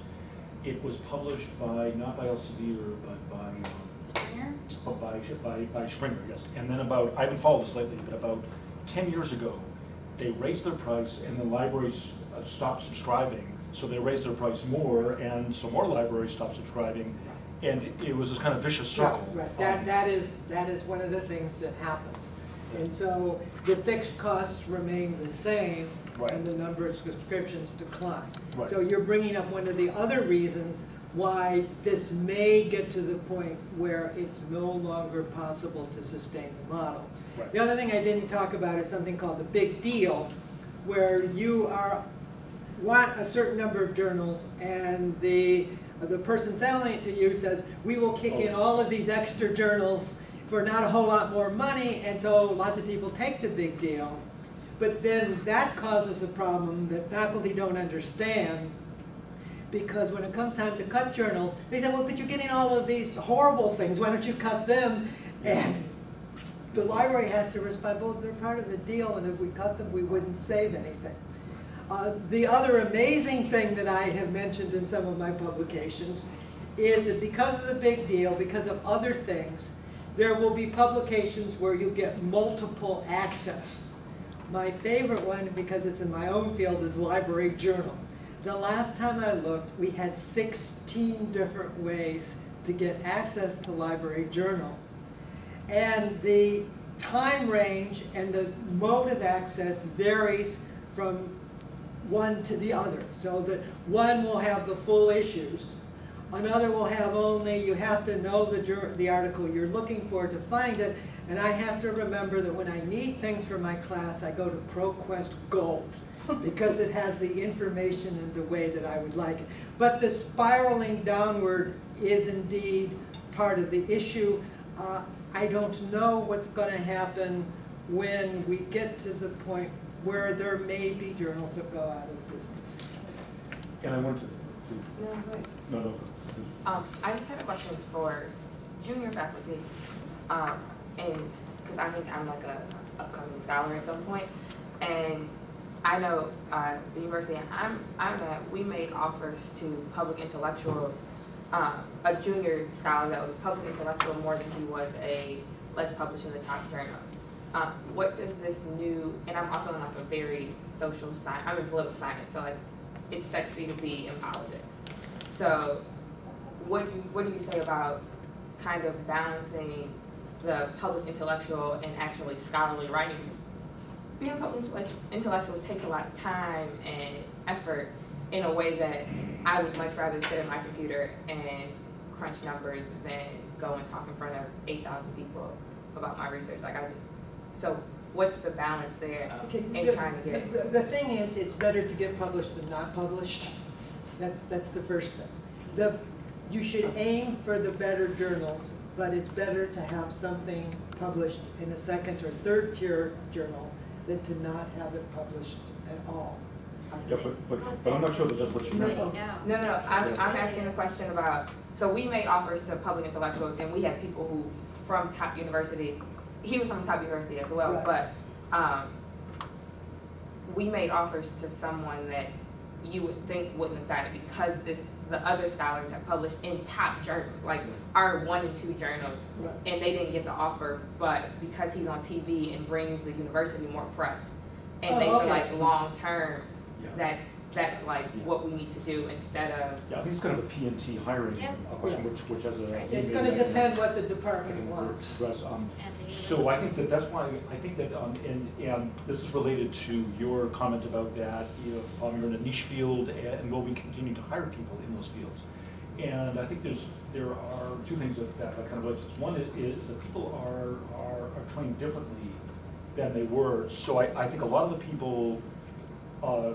It was published by, not by Elsevier, but by, um, Springer? Oh, by, by, by Springer, yes. And then about, I haven't followed this lately, but about ten years ago, they raised their price and the libraries uh, stopped subscribing. So they raised their price more and some more libraries stopped subscribing. And it was this kind of vicious Yeah, circle. Right, that, Um, that is, that is one of the things that happens. And so the fixed costs remain the same Right. and the number of subscriptions decline. Right. So you're bringing up one of the other reasons why this may get to the point where it's no longer possible to sustain the model. Right. The other thing I didn't talk about is something called the big deal, where you are, want a certain number of journals, and the, the person selling it to you says, we will kick in oh. all of these extra journals for not a whole lot more money, and so lots of people take the big deal. But then that causes a problem that faculty don't understand, because when it comes time to cut journals, they say, well, but you're getting all of these horrible things, why don't you cut them? And the library has to respond, well, they're part of the deal, and if we cut them, we wouldn't save anything. Uh, the other amazing thing that I have mentioned in some of my publications is that because of the big deal, because of other things, there will be publications where you get multiple access. My favorite one, because it's in my own field, is Library Journal. The last time I looked, we had 16 different ways to get access to Library Journal. And the time range and the mode of access varies from one to the other. So that one will have the full issues, another will have only, you have to know the, the article you're looking for to find it, and I have to remember that when I need things for my class, I go to ProQuest Gold, because it has the information in the way that I would like it. But the spiraling downward is indeed part of the issue. Uh, I don't know what's gonna happen when we get to the point where there may be journals that go out of business. And I wanted to, No, go ahead. no, no. Um, I just had a question for junior faculty, um, and, cause I think I'm like a upcoming scholar at some point, and I know, uh, the university I'm, I'm at, we made offers to public intellectuals, um, a junior scholar that was a public intellectual more than he was a, let's publish in the top journal. Um, what does this new, and I'm also in like a very social science, I'm in political science, so like, it's sexy to be in politics. So, what do you, what do you say about kind of balancing the public intellectual and actually scholarly writing? Because being a public intellectual takes a lot of time and effort in a way that I would much rather sit at my computer and crunch numbers than go and talk in front of eight thousand people about my research. Like I just, so what's the balance there Okay, in the- trying to get? The, the thing is, it's better to get published than not published. That, that's the first thing. The, you should aim for the better journals, but it's better to have something published in a second or third tier journal than to not have it published at all. Yeah, but, but, but I'm not sure that that's what you No, meant. no, No. No, no, no, I'm, I'm asking a question about, so we made offers to public intellectuals, and we had people who, from top universities, he was from top university as well, Right. but, um, we made offers to someone that you would think wouldn't have gotten it because this, the other scholars have published in top journals, like our one and two journals, Right. and they didn't get the offer, but because he's on TV and brings the university more press, and Oh, they feel like long-term, Yeah. that's, that's like Yeah. what we need to do instead of Yeah, I think it's kind of a P and T hiring Yep. uh, question, which, which has a. It's gonna depend what the department wants. Address, um, And So I think that that's why, I think that, um, and, and this is related to your comment about that, if um, you're in a niche field, and will we continue to hire people in those fields? And I think there's, there are two things that, that kind of relate to. One i- is that people are, are, are trained differently than they were. So I, I think a lot of the people, uh,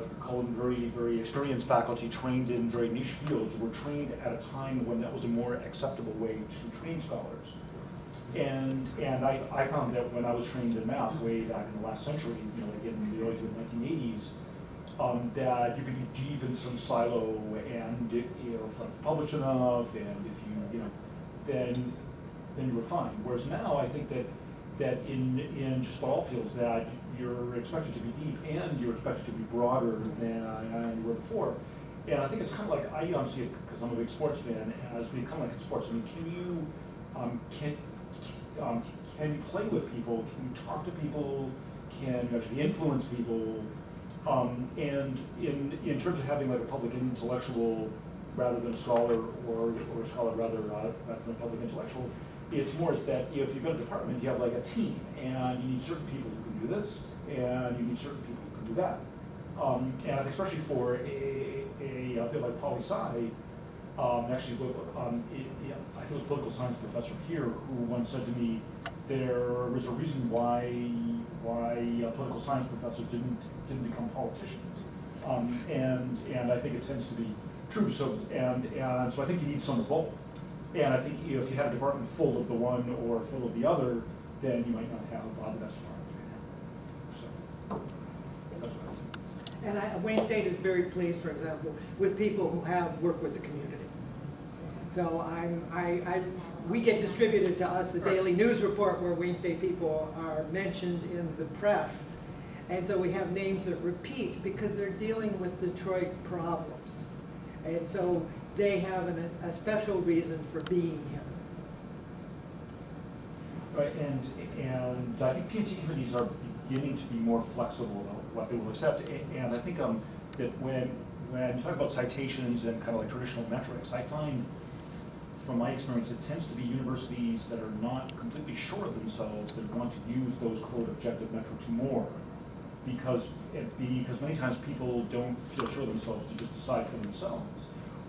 very, very experienced faculty trained in very niche fields, were trained at a time when that was a more acceptable way to train scholars. And, and I, I found that when I was trained in math way back in the last century, you know, like in the early to nineteen eighties, um, that you could be deep in some silo and, you know, if you published enough and if you, you know, then, then you were fine. Whereas now, I think that, that in, in just all fields, that you're expected to be deep and you're expected to be broader than you were before. And I think it's kind of like, I it, because I'm a big sports fan, as we kind of like in sports, I mean, can you, um, can, um, can you play with people? Can you talk to people? Can you actually influence people? Um, and in, in terms of having like a public intellectual rather than a scholar or, or a scholar rather, uh, rather than a public intellectual, it's more is that if you've got a department, you have like a team and you need certain people do this and you need certain people who can do that. Um, and especially for a, a, a field like poli sci, um, actually, um, it, I think it was a political science professor here who once said to me, there was a reason why why uh, political science professors didn't didn't become politicians, um, and and I think it tends to be true. So and and so I think you need some of both. And I think if you had a department full of the one or full of the other, then you might not have uh, the best department you can have. So that's what I think. And I, Wayne State is very pleased, for example, with people who have worked with the community. So I'm, I, I, we get distributed to us the daily news report where Wayne State people are mentioned in the press. And so we have names that repeat because they're dealing with Detroit problems. And so they have an, a special reason for being here. Right, and, and I think P and T committees are beginning to be more flexible about what they will accept. And I think um, that when, when you talk about citations and kind of like traditional metrics, I find, from my experience, it tends to be universities that are not completely sure of themselves that want to use those quote objective metrics more. Because, it, because many times people don't feel sure of themselves to just decide for themselves.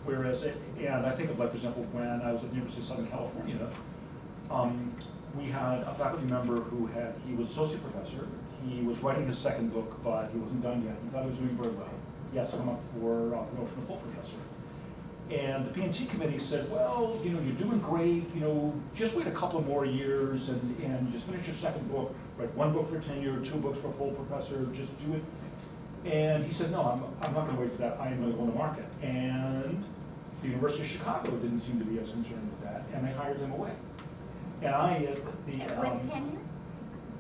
Whereas, it- and I think of like, for example, when I was at the University of Southern California, um, we had a faculty member who had, he was associate professor, he was writing his second book, but he wasn't done yet, he thought he was doing very well. He to come up for uh, promotion to full professor. And the P and T committee said, well, you know, you're doing great, you know, just wait a couple more years and, and just finish your second book, write one book for tenure, two books for full professor, just do it. And he said, no, I'm, I'm not gonna wait for that, I am gonna go to market. And the University of Chicago didn't seem to be as concerned with that, and they hired him away. And I, uh, the, And um, With tenure?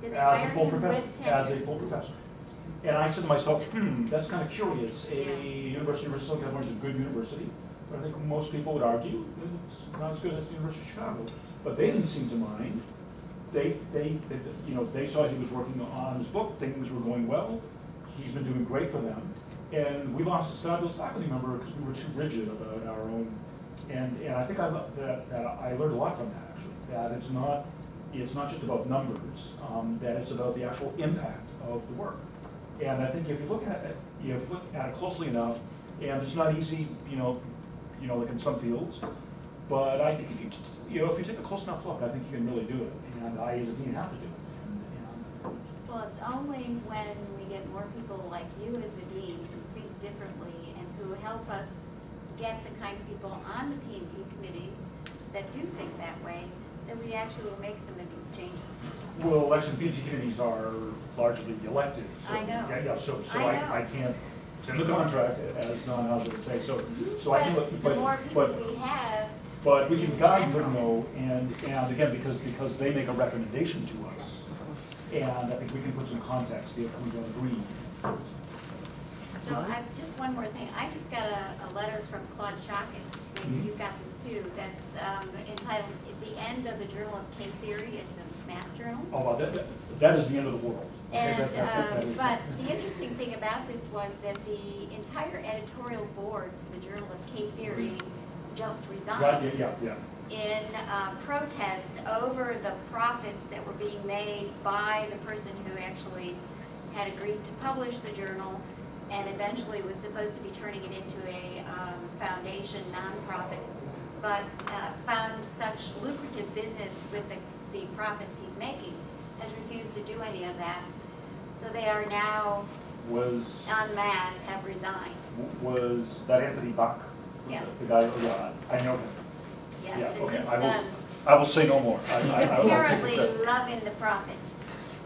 Did they as hire a full him professor, with as a full professor. And I said to myself, hmm, that's kind of curious. A. University of Southern California is a good university, but I think most people would argue that it's not as good as the University of Chicago. But they didn't seem to mind. They, they, they- you know, they saw he was working on his book, things were going well. He's been doing great for them. And we lost a fabulous faculty member because we were too rigid about our own. And, and I think I, that, that I learned a lot from that, actually, that it's not, it's not just about numbers, um, that it's about the actual impact of the work. And I think if you look at it, you look at it closely enough, and it's not easy, you know, you know, like in some fields, but I think if you, you know, if you take a close enough look, I think you can really do it, and I as a dean have to do it. Well, it's only when we get more people like you as the dean who think differently and who help us get the kind of people on the P and T committees that do think that way, that we actually will make some of these changes. Well, actually, the P&T committees are largely elected, so. I know. Yeah, yeah, so, so I I. I can't, it's in the contract, as would say, so, so I can, But the more but, people but, we have, but we can guide them though, and, and again, because, because they make a recommendation to us. And I think we can put some context if we don't agree. So I, just one more thing, I just got a, a letter from Claude Schochet, maybe Mhm. you got this too, that's um, entitled, the end of the Journal of K-Theory, it's a math journal. Oh, well, that, that- is the end of the world. And, um, but the interesting thing about this was that the entire editorial board for the Journal of K-Theory just resigned. Right, yeah, yeah, yeah. in uh, protest over the profits that were being made by the person who actually had agreed to publish the journal and eventually was supposed to be turning it into a um, foundation nonprofit, but uh, found such lucrative business with the, the profits he's making, has refused to do any of that. So they are now Was, en masse have resigned. was that Anthony Bak? Yes. The guy, yeah, I know him. Yes, Yeah, and okay, he's, I will- um, I will say no more. I- I- he's I will take apparently loving the profits.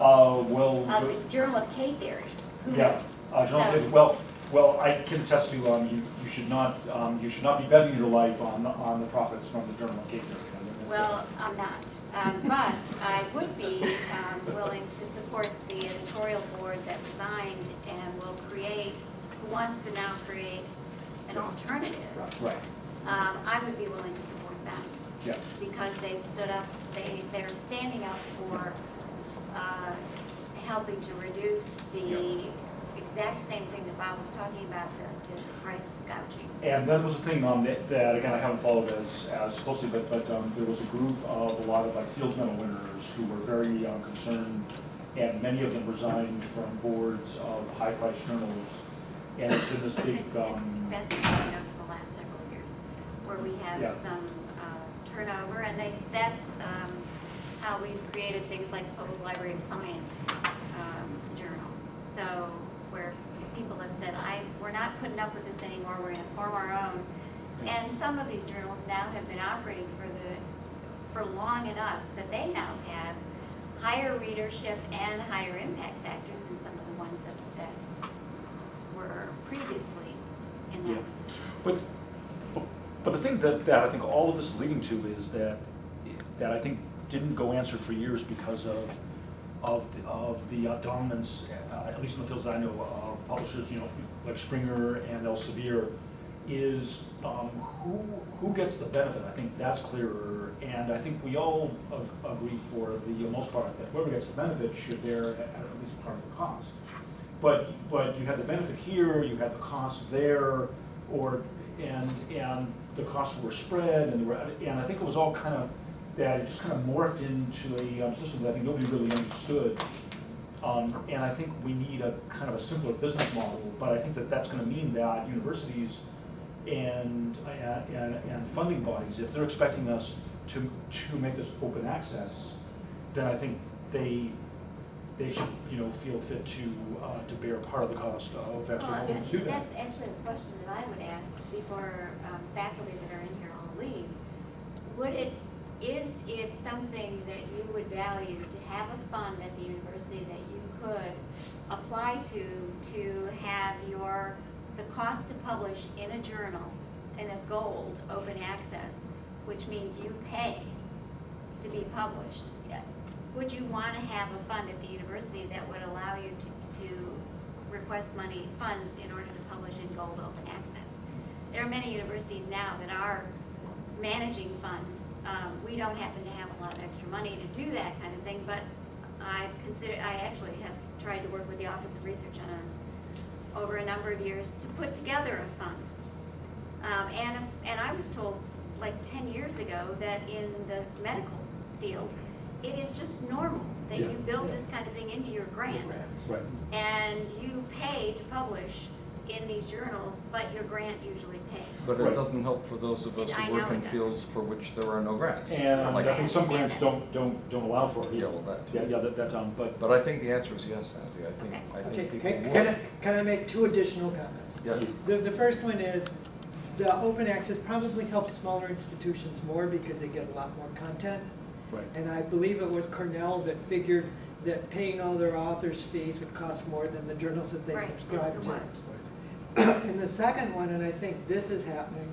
Uh, well. of the Journal of K-Theory. Who Yeah, knew? Uh, John, So- well, well, I can attest to, um, you, you should not, um, you should not be betting your life on, on the profits from the Journal of Cape Well, I'm not, um, but I would be, um, willing to support the editorial board that resigned and will create, who wants to now create an alternative. Right, Um, I would be willing to support them. Yeah, because they've stood up, they, they're standing up for, uh, helping to reduce the exact same thing that Bob was talking about, the, the price gouging. and that was a thing, um, that, that, again, I haven't followed as, as closely, but, but, um, there was a group of a lot of like Fields Medal winners who were very, um, concerned, and many of them resigned from boards of high-priced journals, and it's been this big, um, That's, that's happened over the last several years, where we Yeah. have some uh, turnover, and they, that's um, how we've created things like the Public Library of Science um, Journal. So, people have said, I, we're not putting up with this anymore, we're gonna form our own. And some of these journals now have been operating for the, for long enough that they now have higher readership and higher impact factors than some of the ones that, that were previously in Yeah. that position. But, but- but the thing that, that I think all of this is leading to is that, that I think didn't go answered for years because of, of, the- of the uh, dominance, uh, at least in the fields that I know publishers, you know, like Springer and Elsevier, is um, who, who gets the benefit? I think that's clearer, and I think we all ag- agree for the most part that whoever gets the benefit should bear at at least part of the cost. But, but you had the benefit here, you had the cost there, or, and, and the costs were spread, and, were- and I think it was all kind of, that it just kind of morphed into a um, system that I think nobody really understood. Um, and I think we need a kind of a simpler business model, but I think that that's gonna mean that universities and, and, and funding bodies, if they're expecting us to, to make this open access, then I think they, they should, you know, feel fit to, uh, to bear part of the cost of actually Well, helping that- to do that. that's actually the question that I would ask before um, faculty that are in here all leave. Would it, is it something that you would value to have a fund at the university that you could apply to, to have your, the cost to publish in a journal, in a gold, open access, which means you pay to be published? Would you want to have a fund at the university that would allow you to, to request money, funds in order to publish in gold open access? There are many universities now that are managing funds. Um, we don't happen to have a lot of extra money to do that kind of thing, but I've considered, I actually have tried to work with the Office of Research on a, over a number of years to put together a fund. Um, and, and I was told like ten years ago that in the medical field, it is just normal that Yeah. you build this kind of thing into your grant. Right. And you pay to publish in these journals, but your grant usually pays. But Right. it doesn't help for those of us I who know work in it doesn't. fields for which there are no grants. And Like- I think some grants don't, don't, don't allow for it. Yeah, well, that too. Yeah, yeah, that, that, um, but, But I think the answer is yes, Anthony, I think, I Okay, think people can, would. can I, can I make two additional comments? Yes. The, the first one is, the open access probably helps smaller institutions more because they get a lot more content. Right. And I believe it was Cornell that figured that paying all their authors' fees would cost more than the journals that they Right, subscribe it to. was. And the second one, and I think this is happening,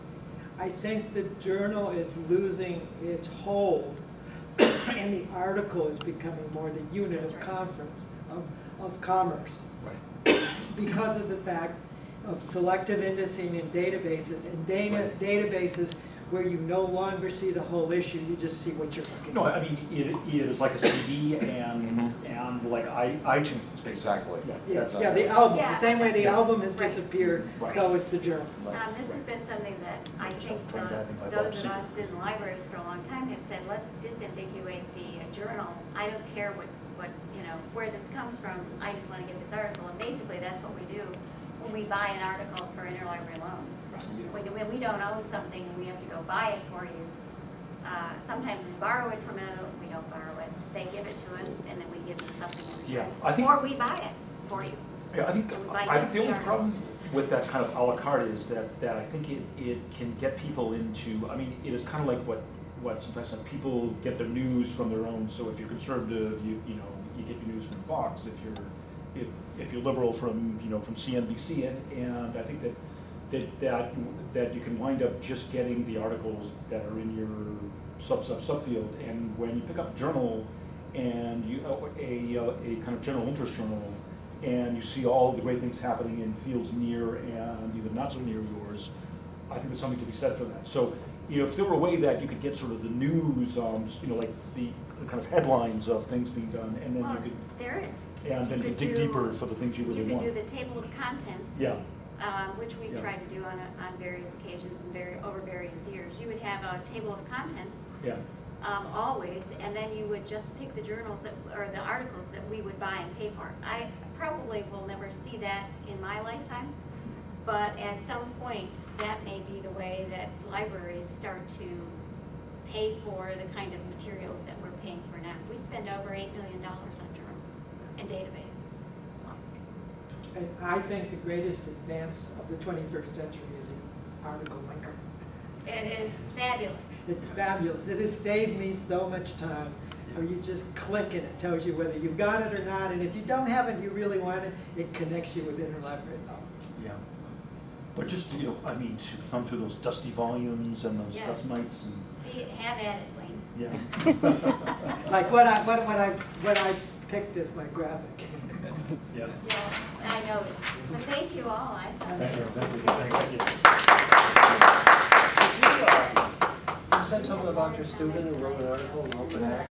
I think the journal is losing its hold and the article is becoming more the unit That's of right. conference, of, of commerce. Right. Because of the fact, of selective indexing in databases, and data, databases where you no longer see the whole issue, you just see what you're looking No, for. I mean, it is like a CD and, and like i, iTunes, basically. Exactly. Yeah, Yeah, that's- yeah, the album, Yeah. the same way the Yeah. album has Right. disappeared, Right. so has the journal. Um, this has been something that I think Trying to uh, in by Bob those of Seger. us in libraries for a long time have said, let's disambiguate the uh, journal. I don't care what, what, you know, where this comes from, I just wanna get this article, and basically that's what we do when we buy an article for interlibrary loan. We don't own something and we have to go buy it for you, uh, sometimes we borrow it from another, we don't borrow it, they give it to us, and then we give them something in return. Yeah, I think- Or we buy it for you. Yeah, I think, I think the only article. problem with that kind of à la carte is that, that I think it, it can get people into, I mean, it is kind of like what, what sometimes people get their news from their own, so if you're conservative, you, you know, you get your news from Fox, if you're, if, if you're liberal from, you know, from CNBC, and, and I think that, that, that, that you can wind up just getting the articles that are in your sub, sub, subfield, and when you pick up a journal and you, uh, a, uh, a kind of general interest journal, and you see all the great things happening in fields near and even not so near yours, I think there's something to be said for that. So if there were a way that you could get sort of the news, um, you know, like the kind of headlines of things being done, and then Well, you could, there is. and then you could dig do- deeper for the things you really want. You want. could do the table of contents. Yeah, um, which we've Yeah. tried to do on, a- on various occasions and very, over various years. You would have a table of contents, yeah, um, always, and then you would just pick the journals that, or the articles that we would buy and pay for. I probably will never see that in my lifetime, but at some point, that may be the way that libraries start to pay for the kind of materials that we're paying for now. We spend over eight million dollars on journals and databases. And I think the greatest advance of the twenty-first century is the article linker. It is fabulous. It's fabulous. It has saved me so much time. Where you just click and it tells you whether you've got it or not, and if you don't have it, you really want it, it connects you with interlibrary law. yeah. But just, you know, I mean, to thumb through those dusty volumes and those Yeah. dust mites and, have at it, Wayne. yeah, Like what I, what, what I, what I picked as my graphic. Yeah. Yeah, I noticed. But thank you all. I thought Thank you, it was- thank you, thank you. Did you, uh, you said something about your student who wrote an article in Open Act?